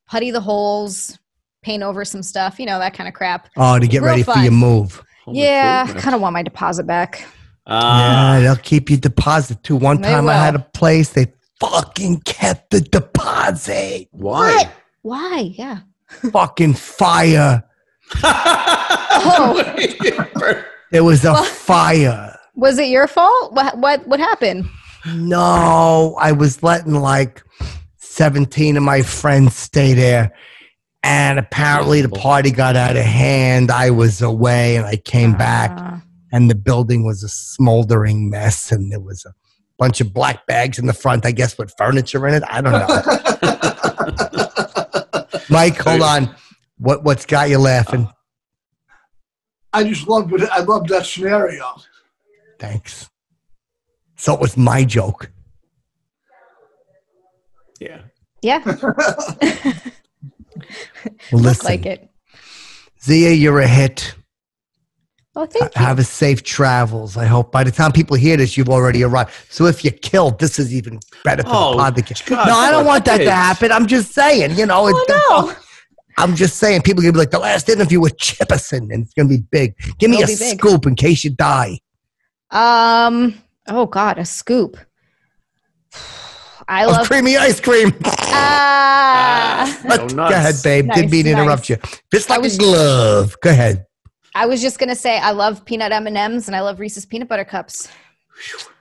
putty the holes, paint over some stuff, you know, that kind of crap. Oh, to get Real ready for your move. Home yeah, I kind of want my deposit back. Ah, yeah, they'll keep your deposit too. One They time I had a place, they fucking kept the deposit. why? Why? Yeah. Fucking fire. Oh, There was a fire. was it your fault? What what what happened? No, I was letting like 17 of my friends stay there. And apparently the party got out of hand. I was away and I came back Uh, and the building was a smoldering mess and there was a bunch of black bags in the front, I guess with furniture in it. I don't know. Mike, hold on. What what's got you laughing? I just love it. I love that scenario. Thanks. So it was my joke. Yeah. yeah, Well, look listen, like it. Xia, you're a hit. Oh, thank you. Have a safe travels. I hope by the time people hear this, you've already arrived. So if you're killed, this is even better for Oh, the podcast. God no, I don't want that to happen. I'm just saying, you know. Oh, no. I'm just saying, people are gonna be like the last interview with Chipperson, and it's gonna be big. Give me It'll a be big. scoop in case you die. Um. Oh God, a scoop. I Of love. creamy ice cream. Ah. But- Oh, go ahead, babe. Didn't mean to interrupt you. Just I like was- a glove. Go ahead. I was just gonna say I love peanut M and M's and I love Reese's peanut butter cups.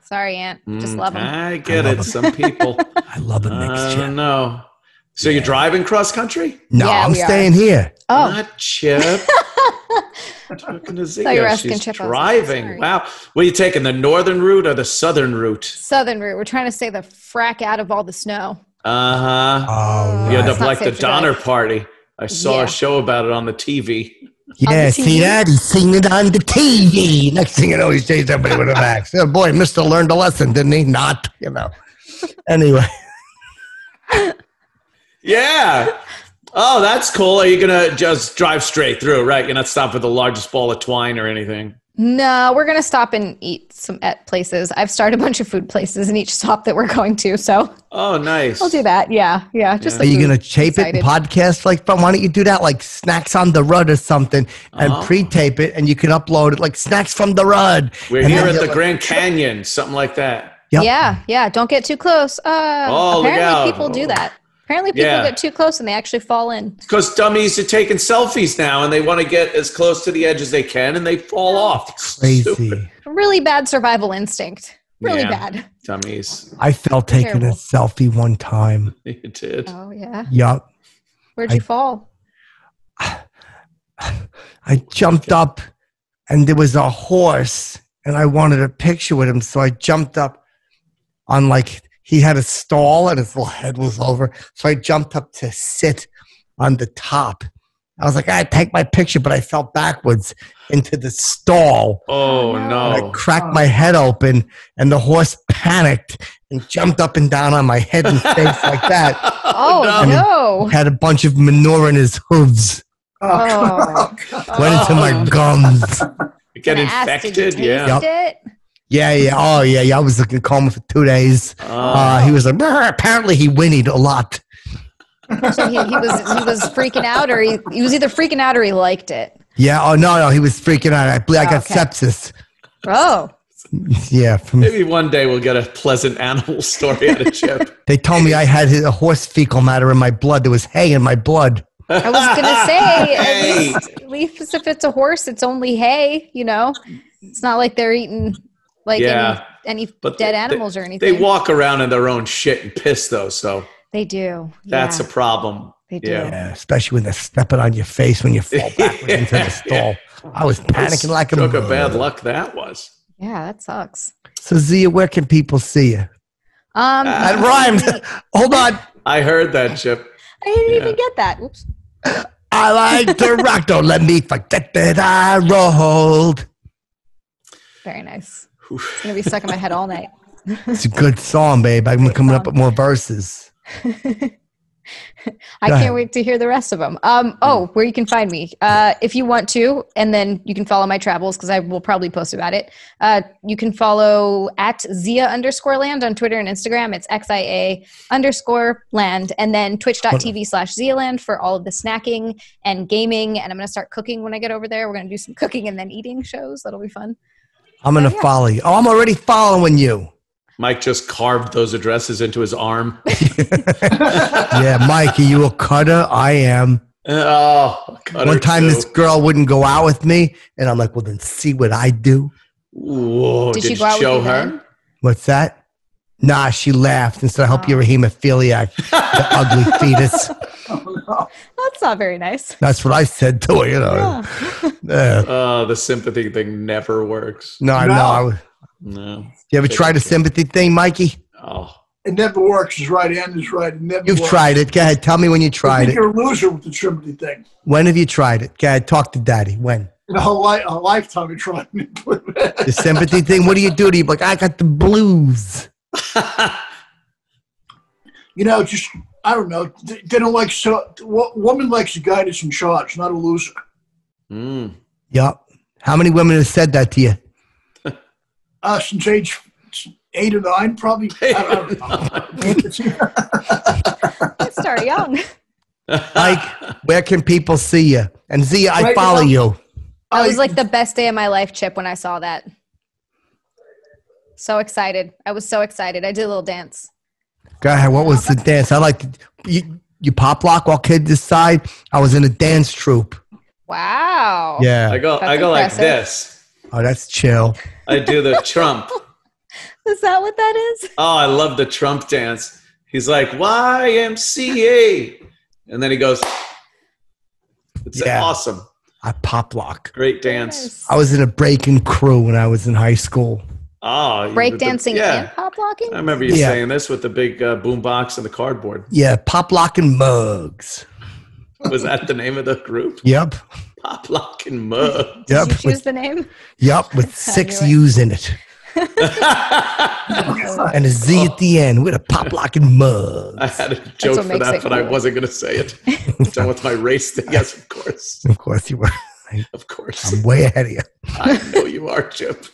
Sorry, Ant. Just Mm, love them. I get I it. love Some people. I love a I mixture. don't know. So you're driving cross country? no, Yeah, I'm we are. staying here. Oh, Not Chip. Talking to Xia. you were asking She's Chip. I was like, driving. sorry. Wow. What are you taking? The northern route or the southern route? southern route. We're trying to stay the frack out of all the snow. Uh huh. Oh, You end up like the safe to. Donner Party. I saw Yeah. a show about it on the TV. Yeah, see that? He's seen it on the TV. Next thing you know, he's sees somebody with a max. Oh, boy, Mister learned a lesson, didn't he? Not, you know. Anyway, Yeah. Oh, that's cool. Are you gonna just drive straight through? Right. You're not stopping at the largest ball of twine or anything. No, we're gonna stop and eat some at places. I've started a bunch of food places in each stop that we're going to, so Oh, nice. I'll do that. Yeah, yeah. Just are you going to tape it Excited. and podcast like fun? Why don't you do that like Snacks on the Rud or something and Oh. pre-tape it and you can upload it like Snacks from the Rud. We're And here at the you'll- Grand Canyon, something like that. Yep. Yeah, yeah. Don't get too close. Uh, Oh, look apparently out. people do that. Apparently people Yeah. get too close and they actually fall in. Because dummies are taking selfies now and they want to get as close to the edge as they can and they fall off. Crazy. stupid. Really bad survival instinct. Really Yeah. bad. Dummies. I felt taking a selfie one time. You did. Oh yeah. Yup. Where'd I- you fall? I jumped up and there was a horse and I wanted a picture with him. So I jumped up on like, he had a stall and his little head was over. So I jumped up to sit on the top. I was like, I take my picture, but I fell backwards into the stall. Oh, oh no. And. I cracked my head open and the horse panicked and jumped up and down on my head and face like that. Oh, oh no. Had a bunch of manure in his hooves. Oh. Went into my gums. You Get Gonna ask, did you infected? taste Yeah. it? Yeah, yeah. Oh, yeah, yeah. I was looking calm for two days. Uh, he was like, "Brr." apparently he whinnied a lot. So he, he was he was freaking out, or he, he was either freaking out or he liked it. Yeah. Oh no, no, he was freaking out. I believe I got Okay. sepsis. Oh, Yeah. From, Maybe one day we'll get a pleasant animal story out of Chip. they told me I had a horse fecal matter in my blood. There was hay in my blood. I was gonna say at least, at least if it's a horse, it's only hay. You know, it's not like they're eating like Yeah. any, any But dead they- animals or anything. They walk around in their own shit and piss, though, so They do. that's yeah, a problem. They do. Yeah. Yeah, especially when they're stepping on your face when you fall backwards into the stall. I was panicking like a Look a bad luck that was. Yeah, that sucks. So Xia, where can people see you? Um, That rhymed. Hold on. I heard that, Chip. I didn't Yeah. even get that. Oops. I like to rock. Don't let me forget that I rolled. Very nice. It's gonna be stuck in my head all night. It's a good song, babe. I'm coming up with more verses. I can't wait to hear the rest of them. Um, oh, where you can find me, uh, if you want to, and then you can follow my travels because I will probably post about it. Uh, you can follow at Xia underscore land on Twitter and Instagram. It's XIA underscore land, and then twitch.tv slash Xia land for all of the snacking and gaming. And I'm going to start cooking when I get over there. We're going to do some cooking and then eating shows. That'll be fun. I'm gonna Yeah. follow you. Oh, I'm already following you. Mike just carved those addresses into his arm. Yeah, Mike, are you a cutter? I am. Oh, cut One her time, too. this girl wouldn't go out with me, and I'm like, "Well, then see what I do." Whoa, Did did, she you go out with show her? then? What's that? Nah, she laughed and said, "I hope you're a hemophiliac, the ugly fetus." That's not very nice. That's what I said to her. You know. Yeah. Uh, Oh, the sympathy thing never works. no, I No. know. I No. You ever tried a sympathy thing, Mikey? Oh, It never works. Is right. Ant is right. It never You've works. tried it. Go ahead. Tell me when you I tried think it. you're a loser with the sympathy thing. When have you tried it? Go ahead. Talk to Daddy. When? In a whole li- a lifetime of trying. The sympathy thing. What do you do? Do you like, I got the blues? you know, just I don't know. They, they don't like so. Woman likes a guy that's in charge, not a loser. mm. Yup. How many women have said that to you? Uh, since age eight or nine, probably. I don't know. Start young. Mike, where can people see you? And Z, I Right follow now- you. That was like the best day of my life, Chip, when I saw that. So excited. I was so excited. I did a little dance. Go ahead. What was the dance? I like you. You pop lock while kids decide. I was in a dance troupe. Wow. Yeah. I go, That's I go like this. Oh, that's chill. I do the Trump. Is that what that is? Oh, I love the Trump dance. He's like YMCA, and then he goes. It's Yeah. awesome. I pop lock. Great dance. Yes. I was in a breaking crew when I was in high school. Oh, Break dancing yeah. and pop locking? I remember you Yeah. saying this with the big uh, boom box and the cardboard. Yeah, pop locking mugs. Was that the name of the group? Yep. Pop locking mugs. Mug. Yep. Did you choose With, the name? yep. With six. U's in it. and a Z at the end with a pop locking mug. I had a joke for that, it but I wasn't going to say it. Done with my race thing. Yes, of course. Of course you were. Of course. I'm way ahead of you. I know you are, Chip.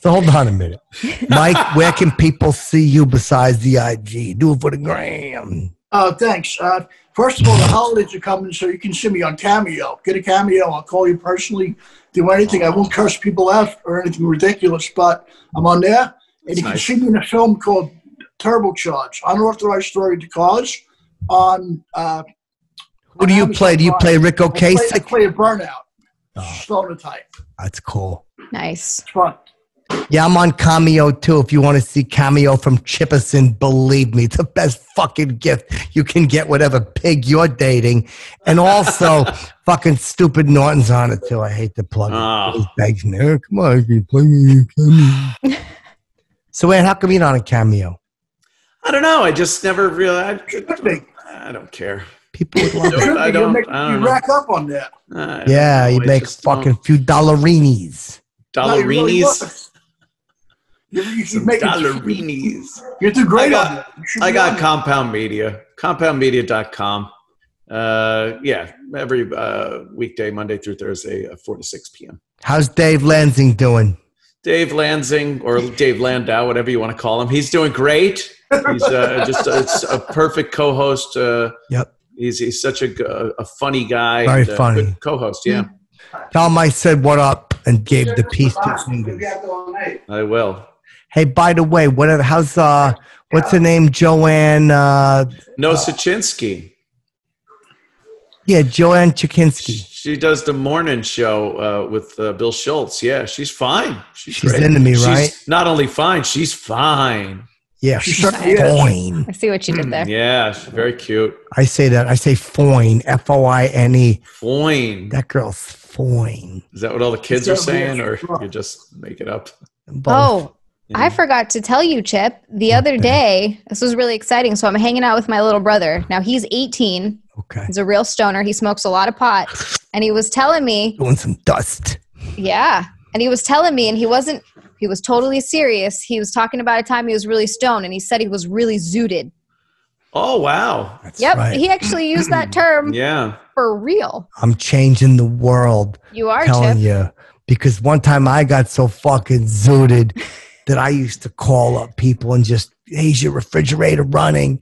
So hold on a minute. Mike, where can people see you besides the IG? Do it for the gram. Uh, thanks. Uh, first of all, the holidays are coming, so you can see me on Cameo. Get a Cameo. I'll call you personally. Do anything. I won't curse people out or anything ridiculous, but I'm on there. And you can nice. see me in a film called Turbocharge, Unauthorized Story to Cause. On uh, Who do you play? Do you play Rick I play, I play a burnout. Oh. Stoner type. That's cool. Nice. It's fun. Yeah, I'm on Cameo too. If you want to see Cameo from Chippison, believe me, it's the best fucking gift. You can get whatever pig you're dating. And also, fucking stupid Norton's on it too. I hate to plug Oh. it. He's begging, "Eh, Come on, you play me in Cameo. so, Ant, how come you're not on a Cameo? I don't know. I just never realized. Should be. I don't care. People would love Do it. it. Should I don't- make- I don't you know. rack up on that. Yeah, know. you I make fucking don't- few dollarinis. No, dollarinis. Would. You, you should Some make it. dollarinis. You do great I got- on that. You should I got. Compound Media, compoundmedia.com. Uh, yeah, every uh, weekday, Monday through Thursday, uh, 4 to 6 p.m. How's Dave Lansing doing? Dave Lansing, or Dave Landau, whatever you want to call him, he's doing great. He's uh, just a, it's a perfect co host. Uh, Yep. He's, he's such a, a funny guy. Very and, uh, funny. good co-host. Yeah, Tell him I said what up and gave the piece to fingers. I will. Hey, by the way, whatever. How's uh, what's her name? Joanne. Uh, No Sachinsky. yeah, Joanne Chikinsky. She does the morning show uh, with uh, Bill Schulz. Yeah, she's fine. She's, She's great. into me, She's right? Not only fine, she's fine. Yeah, she's certainly is. fine. I see what you did there. Yeah, she's very cute. I say that. I say foine. F O I N E. Fine. That girl's foine. Is that what all the kids are saying, or you just make it up? Both. Oh, I forgot to tell you, Chip. The other day, this was really exciting. So I'm hanging out with my little brother. Now he's 18. okay. He's a real stoner. He smokes a lot of pot. And he was telling me, Doing some dust. yeah. And he was telling me, and he wasn't, he was totally serious. He was talking about a time he was really stoned, and he said he was really zooted. Oh wow. That's Yep. right. He actually used that term Yeah. for real. I'm changing the world. You are, telling Chip. you because one time I got so fucking zooted that I used to call up people and just, hey, is your refrigerator running?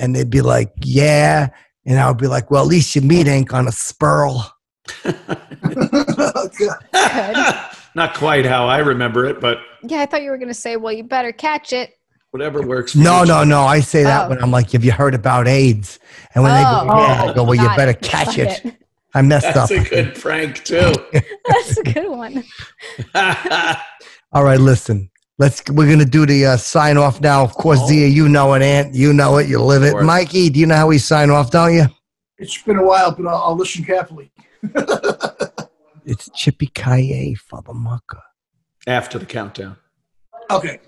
And they'd be like, yeah. And I would be like, well, at least your meat ain't gonna spurl. Not quite how I remember it, but Yeah, I thought you were going to say, well, you better catch it. whatever works. For No, you. no, no. I say that Oh. when I'm like, have you heard about AIDS? And when they Oh, go, yeah, I go, well, you better it, catch got it. I messed That's up. That's a good prank too. That's a good one. All right, listen. Let's. We're gonna do the uh, sign off now. Of course, Oh. Xia, you know it, Ant. You know it. You live it. Mikey, do you know how we sign off? Don't you? It's been a while, but I'll, I'll listen carefully. It's Chippy Kaye Father the mucker. After the countdown. Okay.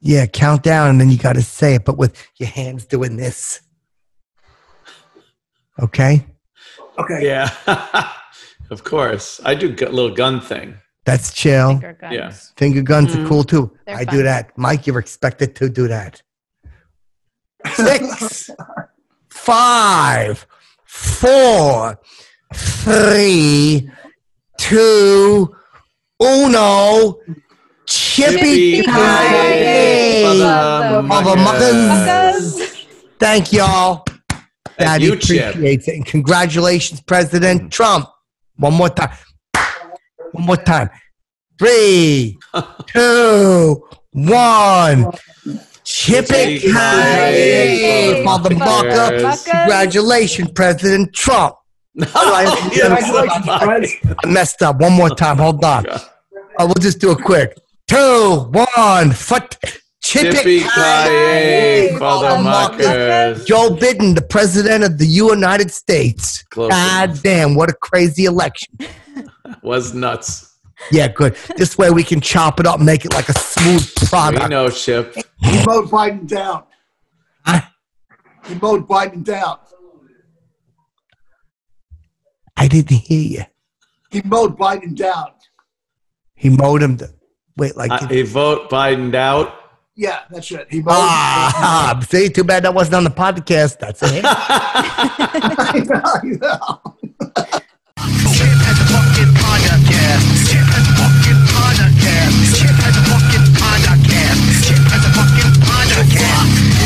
Yeah, countdown, and then you got to say it, but with your hands doing this. Okay, Okay. Yeah. of course. I do a little gun thing. That's chill. Finger guns. Yeah. Finger guns are mm-hmm. cool too. They're I do that. Mike, you're expected to do that. Six, five, four, three, two, uno. Chippy Yippee-ki-yay, motherfuckers. Thank y'all. Daddy you, Chip. appreciates it. And congratulations, President mm. Trump. One more time. One more time. Three, two, one. Chippy Yippee-ki-yay, motherfucker. Congratulations, President Trump. Congratulations, I messed up. One more time. Hold on. Uh, we'll just do it quick. Two, one, foot. Chippy Yippee-ki-yay, motherfuckers. Joe Biden, the president of the United States. Close God enough. damn, what a crazy election. Was nuts. Yeah, good. This way we can chop it up, make it like a smooth product. We product. know, Chip. He mowed Biden down. Huh? He mowed Biden down. I didn't hear you. He mowed Biden down. He mowed him. To, wait, like. Uh, he vote Biden out. Yeah, that's it. He mowed. ah, see, too bad that wasn't on the podcast. That's it. I know, I know podcast. Chip a fucking podcast. Chip a fucking podcast.